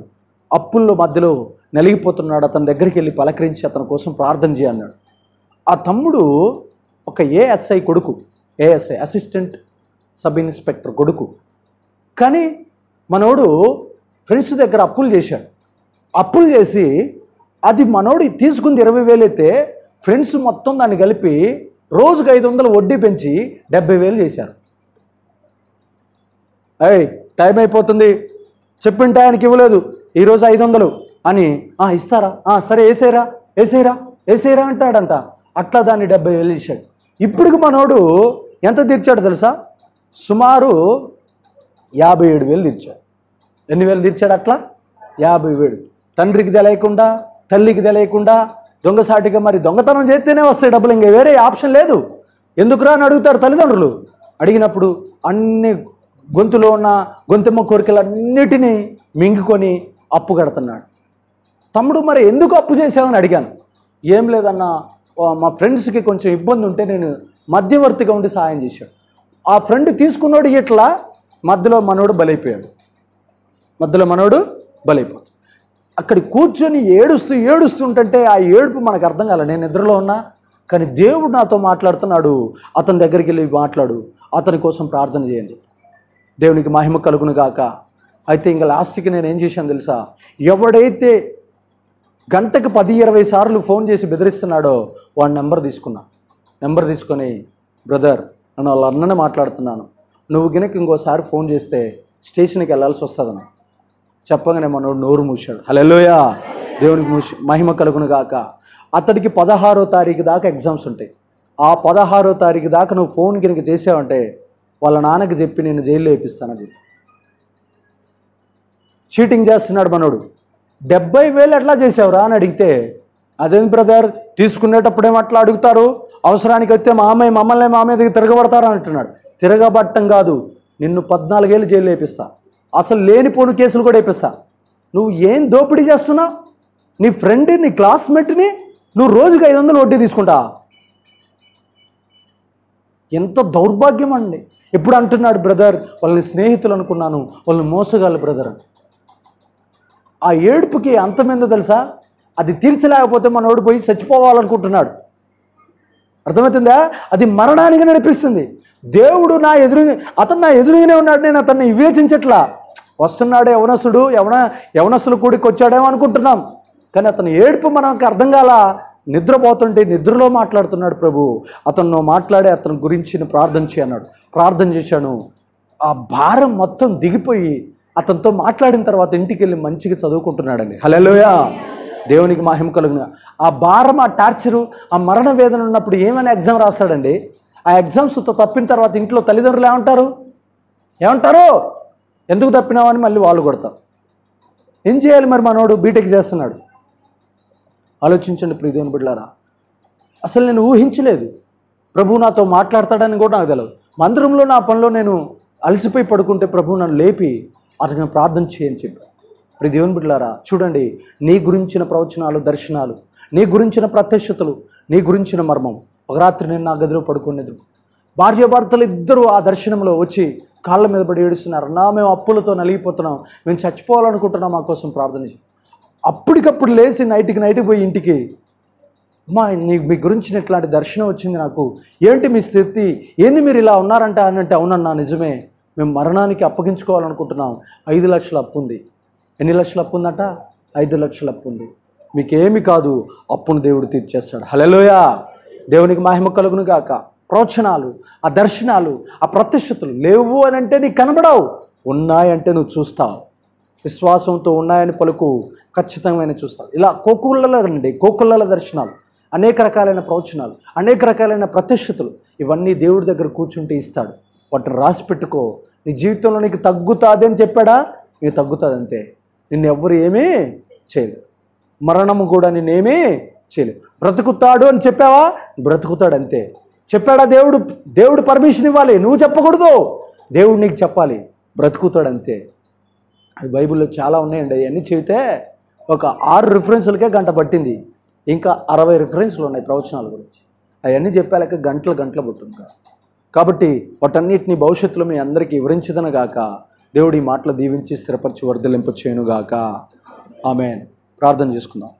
అప్పుల్లో మధ్యలో నలిగిపోతున్నాడు. అతని దగ్గరికి వెళ్ళి పలకరించి అతని కోసం ప్రార్థన చేయన్నాడు ఆ తమ్ముడు ఒక ఏఎస్ఐ కొడుకు ఏఎస్ఐ అసిస్టెంట్ సబ్ ఇన్స్పెక్టర్ కొడుకు. కానీ మనోడు ఫ్రెండ్స్ దగ్గర అప్పులు చేశాడు. అప్పులు చేసి అది మనోడు తీసుకుంది ఇరవై వేలు అయితే ఫ్రెండ్స్ మొత్తం దాన్ని కలిపి రోజుకు ఐదు వందలు వడ్డీ పెంచి డెబ్బై వేలు చేశారు. అయ్ టైం అయిపోతుంది. చెప్పిన టయానికి ఇవ్వలేదు. ఈరోజు ఐదు వందలు అని "ఆ, ఇస్తారా? "ఆ, సరే వేసేరా? వేసేరా? వేసేరా? అంటాడంట. అట్లా దాన్ని డెబ్బై వేలు ఇచ్చాడు ఇప్పటికి మనోడు ఎంత తీర్చాడు తెలుసా? సుమారు యాభై ఏడు వేలు తీర్చాడు. ఎన్ని వేలు తీర్చాడు అట్లా? యాభై వేలు. తండ్రికి తెలియకుండా తల్లికి తెలియకుండా దొంగసాటిగా మరి దొంగతనం చేస్తేనే వస్తాయి డబ్బులు. ఇంకా వేరే ఆప్షన్ లేదు. ఎందుకురా అని అడుగుతారు తల్లిదండ్రులు. అడిగినప్పుడు అన్ని గొంతులో ఉన్న గొంతెమ్మ కోరికలన్నిటినీ మింగుకొని అప్పు కడుతున్నాడు. తమ్ముడు మరి ఎందుకు అప్పు చేసావని అడిగాను. ఏం లేదన్నా మా ఫ్రెండ్స్కి కొంచెం ఇబ్బంది ఉంటే నేను మధ్యవర్తిగా ఉండి సహాయం చేశాడు. ఆ ఫ్రెండ్ తీసుకున్నాడు ఇట్లా మధ్యలో మనోడు బలైపోయాడు. మధ్యలో మనోడు బలైపోతాడు. అక్కడ కూర్చొని ఏడుస్తూ ఏడుస్తుంటే ఆ ఏడుపు మనకు అర్థం కాలే నేను నిద్రలో ఉన్నా? కానీ దేవుడు నాతో మాట్లాడుతున్నాడు. అతని దగ్గరికి వెళ్ళి మాట్లాడు. అతని కోసం ప్రార్థన చేయని చెప్పి. దేవునికి మహిమ కలుగును గాక. అయితే ఇంకా లాస్ట్కి నేను ఏం చేశాను తెలుసా? ఎవడైతే గంటకు పది ఇరవై సార్లు ఫోన్ చేసి బెదిరిస్తున్నాడో వాడి నెంబర్ తీసుకున్నా. నెంబర్ తీసుకొని బ్రదర్ నేను వాళ్ళ అన్ననే మాట్లాడుతున్నాను. నువ్వు గినక ఇంకోసారి ఫోన్ చేస్తే స్టేషన్కి వెళ్ళాల్సి వస్తుందన్నా చెప్పగానే మనోడు నోరు మూసాడు హలోయా దేవునికి మూసి మహిమ కలుగును గాక. అతడికి పదహారో తారీఖు దాకా ఎగ్జామ్స్ ఉంటాయి. ఆ పదహారో తారీఖు దాకా నువ్వు ఫోన్ కనుక చేసావంటే వాళ్ళ నాన్నకి చెప్పి నేను జైల్లో వేపిస్తానని చెప్పి. చీటింగ్ చేస్తున్నాడు మనోడు. డెబ్బై వేలు ఎట్లా చేసావురా అని అడిగితే అదేం బ్రదర్ తీసుకునేటప్పుడేమో అట్లా అడుగుతారు. అవసరానికి వస్తే మా అమ్మాయి మమ్మల్ని మా దగ్గర తిరగబడతారు? అంటున్నాడు. తిరగబట్టం కాదు. నిన్ను పద్నాలుగేళ్ళు జైలు వేపిస్తా. అసలు లేనిపోని కేసులు కూడా వేపిస్తా. నువ్వు ఏం దోపిడీ చేస్తున్నావు నీ ఫ్రెండ్ నీ క్లాస్మేట్ని నువ్వు రోజుకి ఐదు వందలు వడ్డీ తీసుకుంటా. ఎంత దౌర్భాగ్యం అండి. ఎప్పుడు అంటున్నాడు బ్రదర్ వాళ్ళని స్నేహితులు అనుకున్నాను వాళ్ళని మోసగాళ్ళు బ్రదర్ అని. ఆ ఏడుపుకి అంతమేందో తెలుసా? అది తీర్చలేకపోతే మన పోయి చచ్చిపోవాలనుకుంటున్నాడు. అర్థమవుతుందా? అది మరణానికి నడిపిస్తుంది. దేవుడు నా ఎదురు అతను నా ఎదురుగానే ఉన్నాడు నేను అతన్ని వివేచించట్లా. వస్తున్నాడు యవనసుడు యవన యవనసులు కూడికి వచ్చాడేమో అనుకుంటున్నాం. కానీ అతని ఏడుపు మనకు అర్థం కాల నిద్రపోతుంటే నిద్రలో మాట్లాడుతున్నాడు ప్రభు. అతను మాట్లాడే అతని గురించి నేను ప్రార్థన చేయన్నాడు ప్రార్థన చేశాను. ఆ భారం మొత్తం దిగిపోయి అతనితో మాట్లాడిన తర్వాత ఇంటికి వెళ్ళి మంచిగా చదువుకుంటున్నాడండి. హలోయా దేవునికి మహిమ కలుగున. ఆ భారం ఆ టార్చరు ఆ మరణ వేదన ఉన్నప్పుడు ఏమైనా ఎగ్జామ్ రాస్తాడండి? ఆ ఎగ్జామ్స్ తప్పిన తర్వాత ఇంట్లో తల్లిదండ్రులు ఏమంటారు? ఏమంటారు? ఎందుకు తప్పినావని మళ్ళీ వాళ్ళు కొడతారు. ఏం చేయాలి మరి మనోడు? బీటెక్ చేస్తున్నాడు. ఆలోచించండి ప్రీదేవుని బిడ్డారా అసలు నేను ఊహించలేదు. ప్రభు నాతో మాట్లాడతాడని కూడా నాకు తెలియదు మందిరంలో నా పనిలో నేను అలసిపోయి పడుకుంటే ప్రభు నన్ను లేపి అతను ప్రార్థన చేయని చెప్పాను ప్రతి దేవుని బిడ్డలారా చూడండి నీ గురించిన ప్రవచనాలు దర్శనాలు నీ గురించిన ప్రత్యక్షతలు నీ గురించిన మర్మం. ఒక రాత్రి నేను నా గదిలో పడుకునేది భార్యాభర్తలు ఇద్దరు ఆ దర్శనంలో వచ్చి కాళ్ళ మీద పడి ఏడుస్తున్నారు. నా మేము అప్పులతో నలిగిపోతున్నాం. మేము చచ్చిపోవాలనుకుంటున్నాం మా కోసం ప్రార్థన చేయి. అప్పటికప్పుడు లేచి నైట్కి నైట్కి పోయి ఇంటికి మా నీ మీ గురించి ఇట్లాంటి దర్శనం వచ్చింది నాకు. ఏంటి మీ స్థితి? ఏంది మీరు ఇలా ఉన్నారంట? అని అంటే అవునన్నా నిజమే. మేము మరణానికి అప్పగించుకోవాలనుకుంటున్నాం. ఐదు లక్షల అప్పు ఉంది. ఎన్ని లక్షల అప్పు ఉందట? ఐదు లక్షల అప్పు ఉంది. మీకేమి కాదు. అప్పును దేవుడు తీర్చేస్తాడు. హలోయా దేవునికి మహిమ కలుగును కాక ప్రవచనాలు ఆ దర్శనాలు ఆ ప్రత్యక్షతలు లేవు అని అంటే నీకు కనబడవు. ఉన్నాయంటే నువ్వు చూస్తావు. విశ్వాసంతో ఉన్నాయని పలుకు ఖచ్చితమైన చూస్తావు. ఇలా కోకుళ్ళలో అండి కోకుళ్ళల దర్శనాలు అనేక రకాలైన ప్రవచనాలు అనేక రకాలైన ప్రత్యక్షతలు ఇవన్నీ దేవుడి దగ్గర కూర్చుంటే ఇస్తాడు. వాటిని రాసి పెట్టుకో. నీ జీవితంలో నీకు తగ్గుతుంది అని చెప్పాడా? నీకు తగ్గుతుంది అంతే. నిన్ను ఎవ్వరు ఏమీ చేయలేదు మరణము కూడా నిన్నేమీ చేయలేదు బ్రతుకుతాడు అని చెప్పావా? బ్రతుకుతాడు అంతే. చెప్పాడా దేవుడు? దేవుడు పర్మిషన్ ఇవ్వాలి. నువ్వు చెప్పకూడదు. దేవుడు నీకు చెప్పాలి. బ్రతుకుతాడు అంతే అవి బైబిల్లో చాలా ఉన్నాయండి. అవన్నీ చెబితే ఒక ఆరు రిఫరెన్స్లకే గంట పట్టింది. ఇంకా అరవై రిఫరెన్స్లు ఉన్నాయి ప్రవచనాల గురించి. అవన్నీ చెప్పాక గంటలు గంటలు పట్టుంది కాబట్టి వాటన్నిటిని భవిష్యత్తులో మీ అందరికీ వివరించదనగాక దేవుడి మాటలు దీవించి స్థిరపరిచి వర్ధలింప చేయనుగాక ఆమె ప్రార్థన చేసుకుందాం.